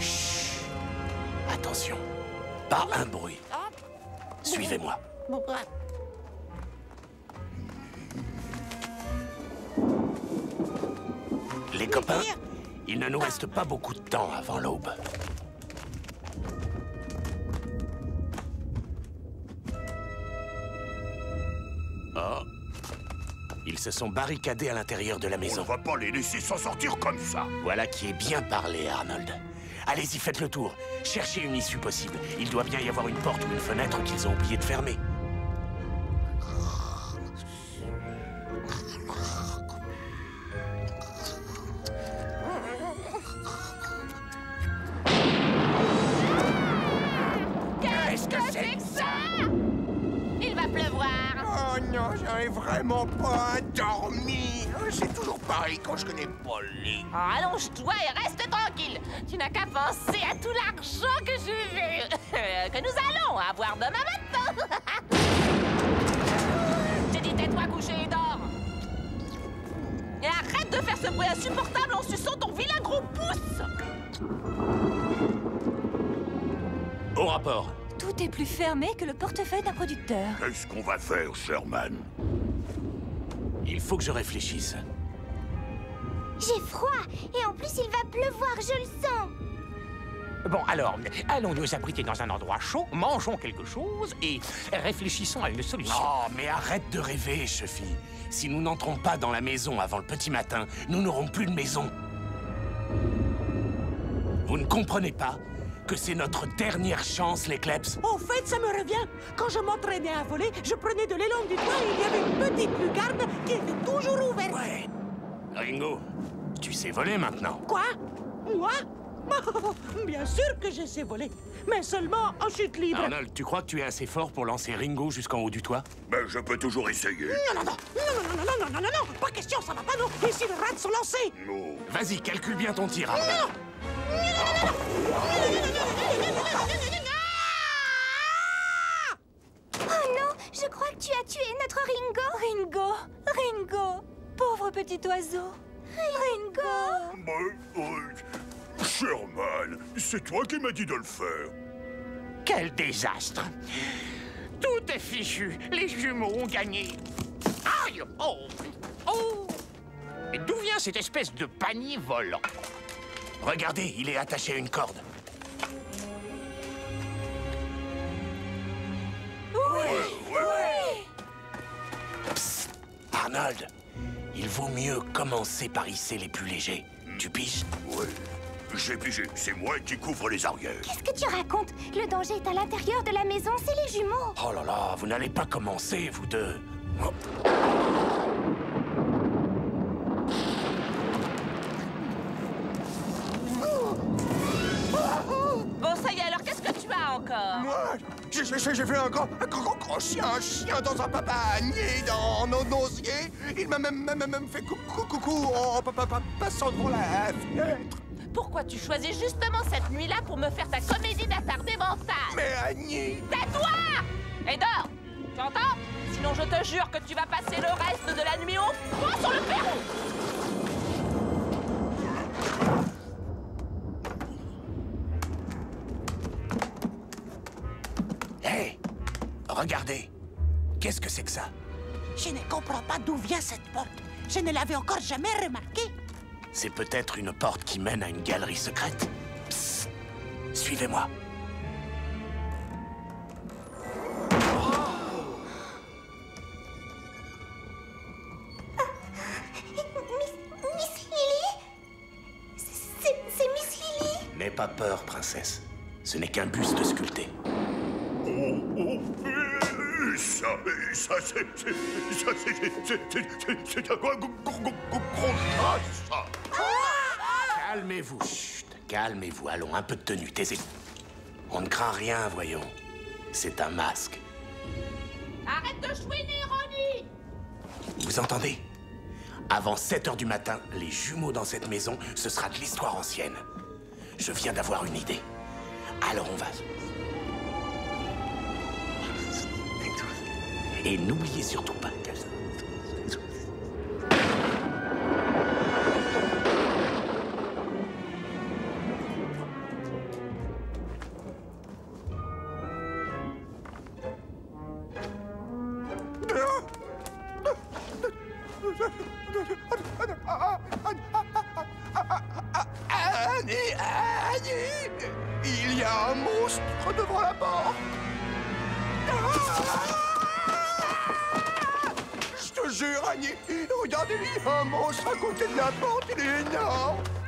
Chut. Attention. Pas un bruit. Suivez-moi. Copains, il ne nous reste pas beaucoup de temps avant l'aube. Oh. Ils se sont barricadés à l'intérieur de la maison. On va pas les laisser s'en sortir comme ça. Voilà qui est bien parlé, Arnold. Allez-y, faites le tour. Cherchez une issue possible. Il doit bien y avoir une porte ou une fenêtre qu'ils ont oublié de fermer. Qu'est-ce qu'on va faire, Sherman? Il faut que je réfléchisse. J'ai froid et en plus il va pleuvoir, je le sens. Bon, alors, allons nous abriter dans un endroit chaud, mangeons quelque chose et réfléchissons à une solution. Oh, mais arrête de rêver, Chuffy. Si nous n'entrons pas dans la maison avant le petit matin, nous n'aurons plus de maison. Vous ne comprenez pas que c'est notre dernière chance, les Klebs En fait, ça me revient. Quand je m'entraînais à voler, je prenais de l'élan du toit et il y avait une petite lucarne qui était toujours ouverte. Ringo, tu sais voler maintenant. Quoi? Moi? Bien sûr que je sais voler, mais seulement en chute libre. Arnold, tu crois que tu es assez fort pour lancer Ringo jusqu'en haut du toit? Ben, je peux toujours essayer. Non, non, non, non, non, non, non, non, non, non, non, pas question, ça va pas, non. Et si les rats sont lancés Vas-y, calcule bien ton tir, Arnold. Oh non, je crois que tu as tué notre Ringo. Ringo, Ringo, pauvre petit oiseau. Ringo. Euh, Sherman, c'est toi qui m'as dit de le faire. Quel désastre Tout est fichu. Les jumeaux ont gagné. Aïe Oh Oh Et D'où vient cette espèce de panier volant? Regardez, il est attaché à une corde. Arnold, il vaut mieux commencer par hisser les plus légers. Tu piges Oui, j'ai pigé. C'est moi qui couvre les arrières. Qu'est-ce que tu racontes? Le danger est à l'intérieur de la maison, c'est les jumeaux. Oh là là, vous n'allez pas commencer, vous deux. Oh. J'ai vu un grand, un grand, grand chien, un chien dans un papanier, dans nos osier. Il m'a même, même, même fait coucou, coucou en pa- pa- pa- passant devant la fenêtre. Pourquoi tu choisis justement cette nuit-là pour me faire ta comédie d'attardé mental Mais Annie. Tais-toi! Et dors! Tu entends? Sinon je te jure que tu vas passer le reste de la nuit au froid sur le perron Regardez Qu'est-ce que c'est que ça? Je ne comprends pas d'où vient cette porte. Je ne l'avais encore jamais remarqué. C'est peut-être une porte qui mène à une galerie secrète. Psst. Suivez-moi. Miss, Miss Lily? C'est Miss Lily? N'aie pas peur, princesse. Ce n'est qu'un buste sculpté. Oh, oh, ça, ça, c'est, c'est, ça, c'est, c'est, c'est, c'est, c'est, c'est un gros, ça. Calmez-vous. Chut, calmez-vous. Allons, un peu de tenue, taisez On ne craint rien, voyons. C'est un masque. Arrête de chouiner, Ronnie Vous entendez? Avant 7 heures du matin, les jumeaux dans cette maison, ce sera de l'histoire ancienne. Je viens d'avoir une idée. Alors on va. Et n'oubliez surtout pas 我们是共产党的人。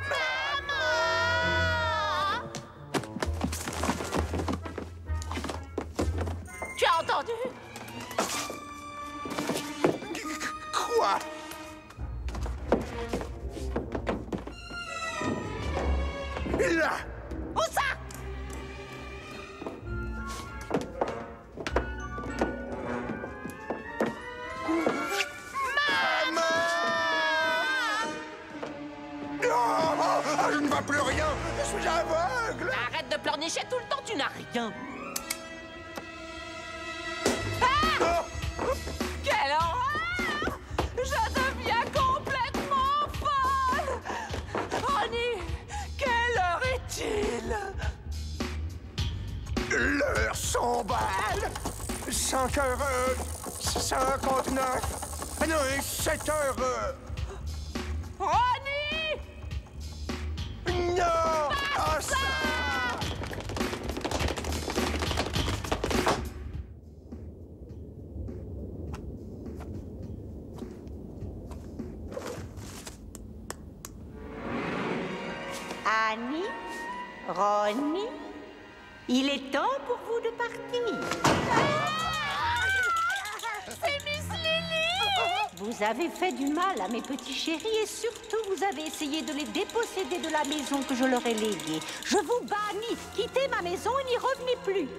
Avez fait du mal à mes petits chéris et surtout vous avez essayé de les déposséder de la maison que je leur ai léguée. Je vous bannis. Quittez ma maison et n'y revenez plus.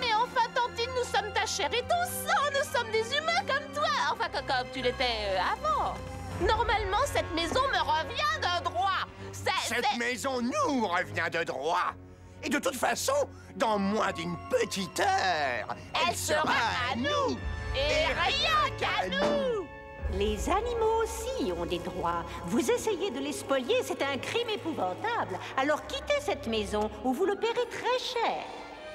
Mais enfin, Tantine, nous sommes ta chair et ton sang. Nous sommes des humains comme toi. Enfin, co- comme tu l'étais euh, avant. Normalement, cette maison me revient de droit. Cette maison nous revient de droit. Et de toute façon, dans moins d'une petite heure, Elle sera à nous. Et rien qu'à nous. Les animaux aussi ont des droits. Vous essayez de les spolier, c'est un crime épouvantable. Alors quittez cette maison ou vous le paierez très cher.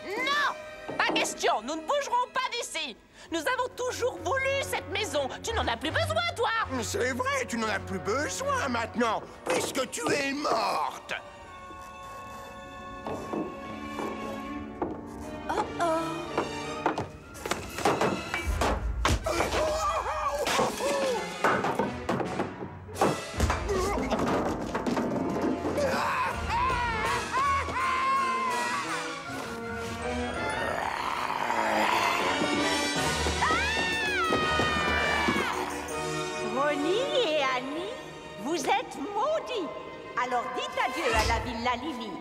Non Pas question, nous ne bougerons pas d'ici. Nous avons toujours voulu cette maison. Tu n'en as plus besoin, toi. C'est vrai, tu n'en as plus besoin maintenant, puisque tu es morte. Oh oh Alors dites adieu à la villa Lily.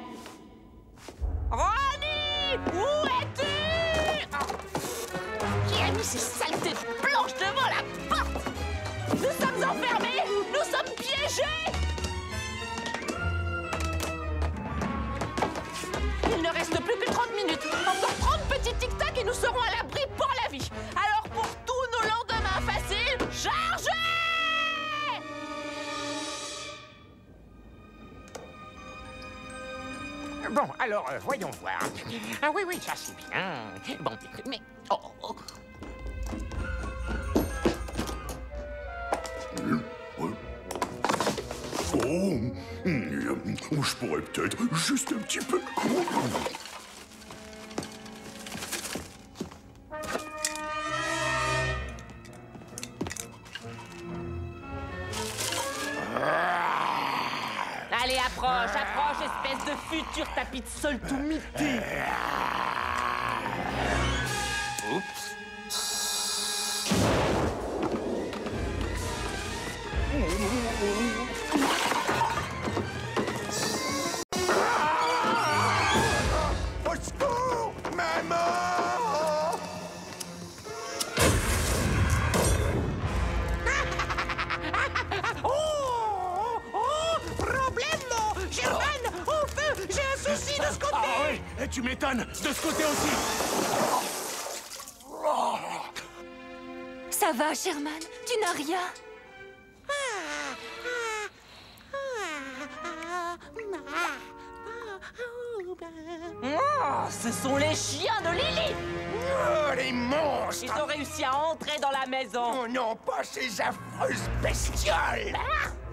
Ronnie Où es-tu? Ah. Qui a mis ces saletés blanches devant la porte? Nous sommes enfermés Nous sommes piégés Il ne reste plus que 30 minutes. Encore 30 petits tic-tac et nous serons à l'abri pour la vie. Alors pour tous nos lendemains faciles, chargez Bon, alors, euh, voyons voir. Ah oui, oui, ça c'est bien. Bon, mais... Oh, oh. Oh, je pourrais peut-être juste un petit peu. Allez, approche, approche, de futur tapis de sol tout mité. Au tu m'étonnes, de ce côté aussi. Ça va, Sherman? Tu n'as rien? Oh, ce sont les chiens de Lily! Oh, les monstres! Ils ont réussi à entrer dans la maison. Oh non, pas ces affreuses bestioles!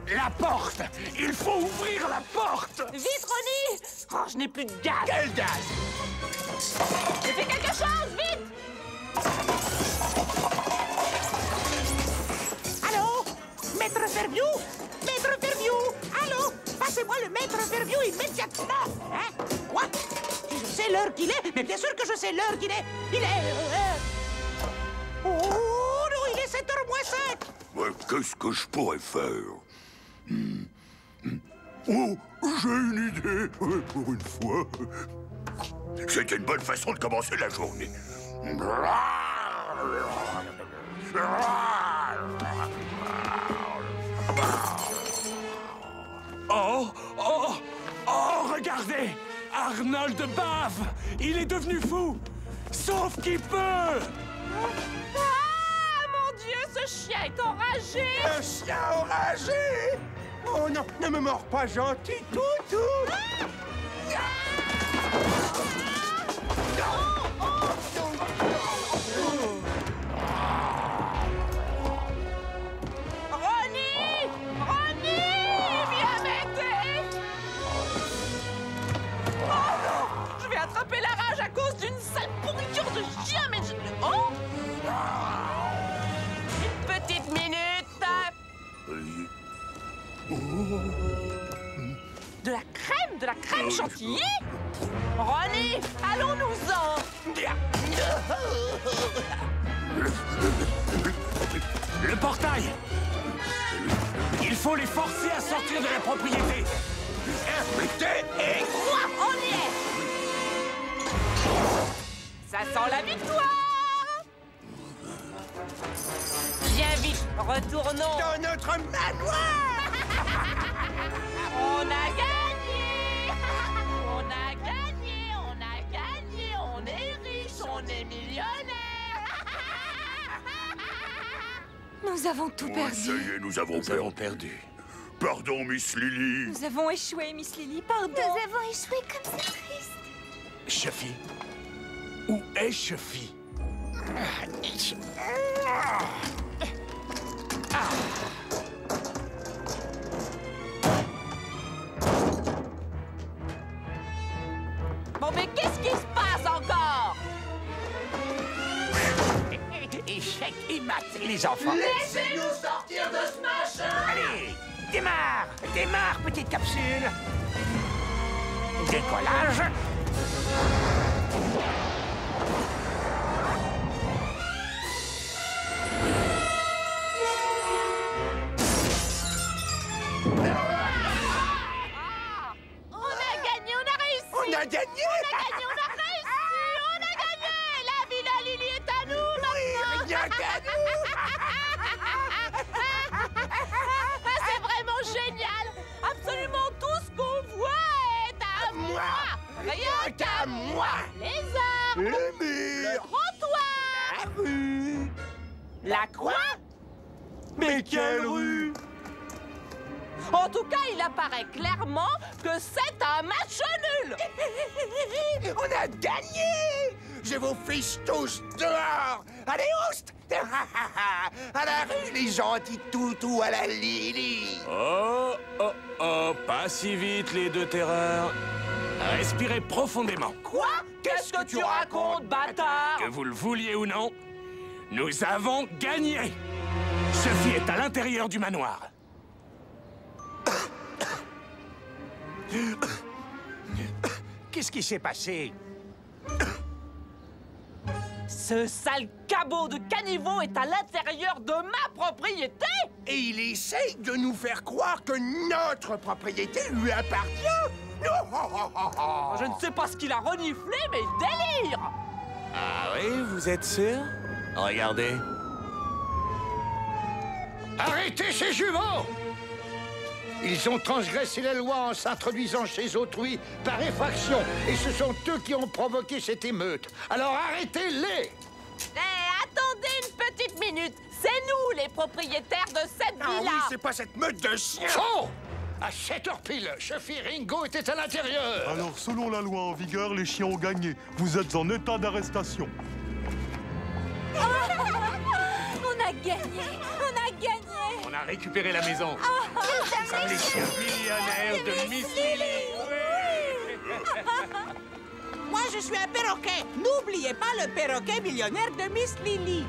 La porte! Il faut ouvrir la porte! Vite, Ronnie Oh, je n'ai plus de gaz. Quel gaz? Fais quelque chose, vite. Allô? Maître Fairview Maître Fairview Allô? Passez-moi le maître Fairview immédiatement Hein? Quoi Je sais l'heure qu'il est, mais bien sûr que je sais l'heure qu'il est. Il est... euh, Oh non, il est 7h moins 5 Ouais, Qu'est-ce que je pourrais faire? Hmm, hmm. Oh, j'ai une idée, pour une fois. C'était une bonne façon de commencer la journée. Oh Oh Oh Regardez. Arnold bave Il est devenu fou. Sauf qu'il peut. Ah, mon Dieu, ce chien est enragé. Un chien enragé Oh non, ne me mords pas, gentil toutou De la crème De la crème chantilly. Ronnie, allons-nous-en. Le portail. Il faut les forcer à sortir de la propriété. Et quoi On y est? Ça sent la victoire. Viens vite, retournons. Dans notre manoir On a gagné On a gagné, on a gagné, on est riche, on est millionnaire Nous avons tout Oh, perdu. ça y est, nous avons Nous perdu. avons perdu. Pardon, Miss Lily. Nous avons échoué, Miss Lily, pardon. Nous avons échoué comme c'est triste. Shuffy Où est Shuffy Bon, les enfants. Laissez-nous sortir de ce machin. Allez, démarre Démarre, petite capsule. Décollage Respirez profondément. Quoi Qu'est-ce que tu racontes, bâtard Que vous le vouliez ou non, nous avons gagné. Sophie est à l'intérieur du manoir. Qu'est-ce qui s'est passé Ce sale cabot de caniveau est à l'intérieur de ma propriété Et il essaye de nous faire croire que notre propriété lui appartient Je ne sais pas ce qu'il a reniflé, mais il délire. Ah oui, vous êtes sûr? Regardez. Arrêtez ces juments Ils ont transgressé la loi en s'introduisant chez autrui par effraction, et ce sont eux qui ont provoqué cette émeute. Alors arrêtez-les! Eh, attendez une petite minute C'est nous, les propriétaires de cette Ah oui, villa. c'est pas cette meute de chiens. Faux À 7 heures pile, Chuffy Ringo était à l'intérieur Alors, selon la loi en vigueur, les chiens ont gagné. Vous êtes en état d'arrestation. On a gagné On a gagné On a récupéré la maison. Nous sommes les chiens millionnaires de Miss Lily. Moi, je suis un perroquet. N'oubliez pas le perroquet millionnaire de Miss Lily.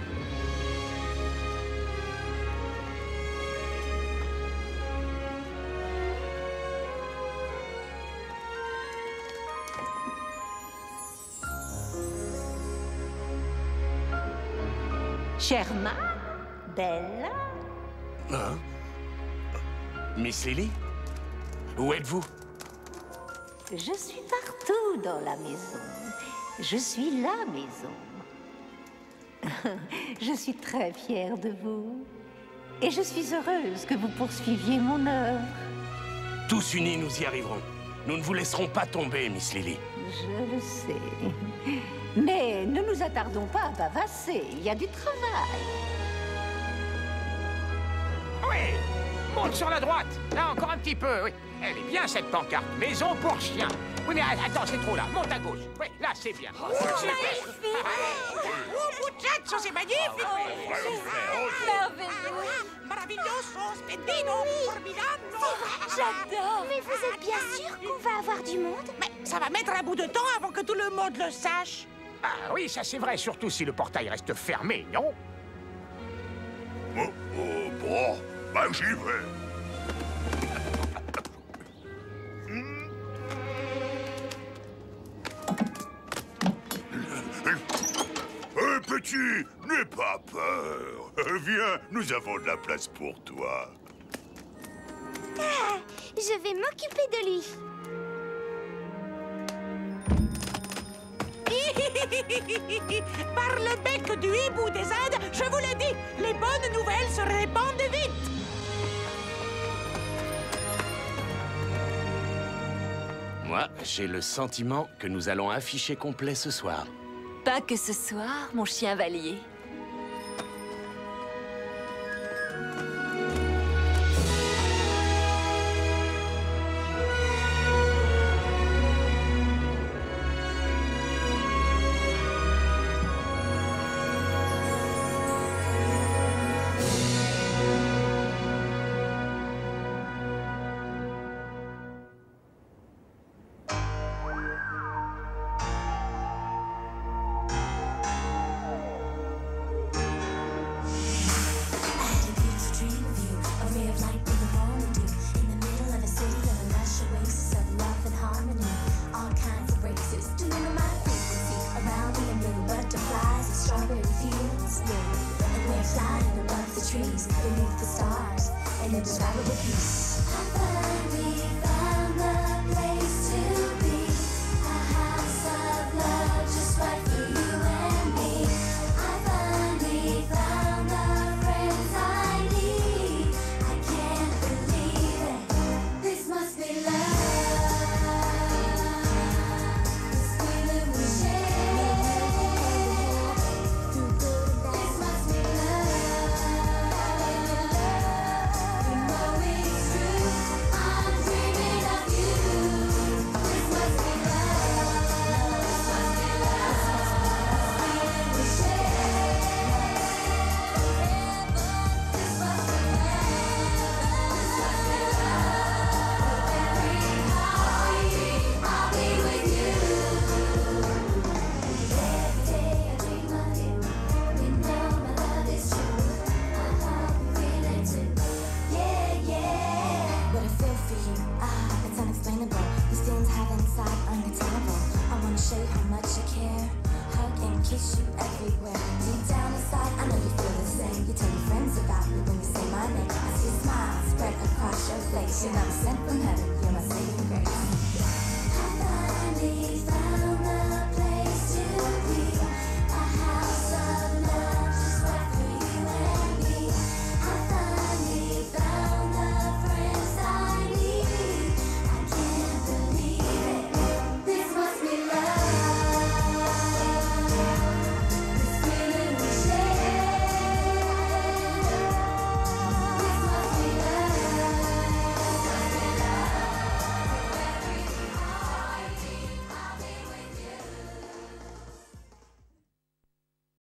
Miss Lily Où êtes-vous? Je suis partout dans la maison. Je suis la maison. je suis très fière de vous. Et je suis heureuse que vous poursuiviez mon œuvre. Tous unis, nous y arriverons. Nous ne vous laisserons pas tomber, Miss Lily. Je le sais. Mais ne nous attardons pas à bavasser. Il y a du travail. Oui Monte sur la droite Là, encore un petit peu, oui. Elle est bien, cette pancarte. Maison pour chien. Oui, mais attends, c'est trop là. Monte à gauche. Oui, là, c'est bien. Oh, muchachos, c'est magnifique Merveilleux Maravilloso, splendino, formidable J'adore Mais vous êtes bien sûr qu'on va avoir du monde? Mais ça va mettre un bout de temps avant que tout le monde le sache. Ah oui, ça c'est vrai, surtout si le portail reste fermé, non? Oh, oh, bon, ben, j'y vais. Euh, petit, n'aie pas peur. Viens, nous avons de la place pour toi. Ah, je vais m'occuper de lui. Par le bec du hibou des Indes, je vous l'ai dit, les bonnes nouvelles se répandent vite. Moi, j'ai le sentiment que nous allons afficher complet ce soir. Pas que ce soir, mon chien valier.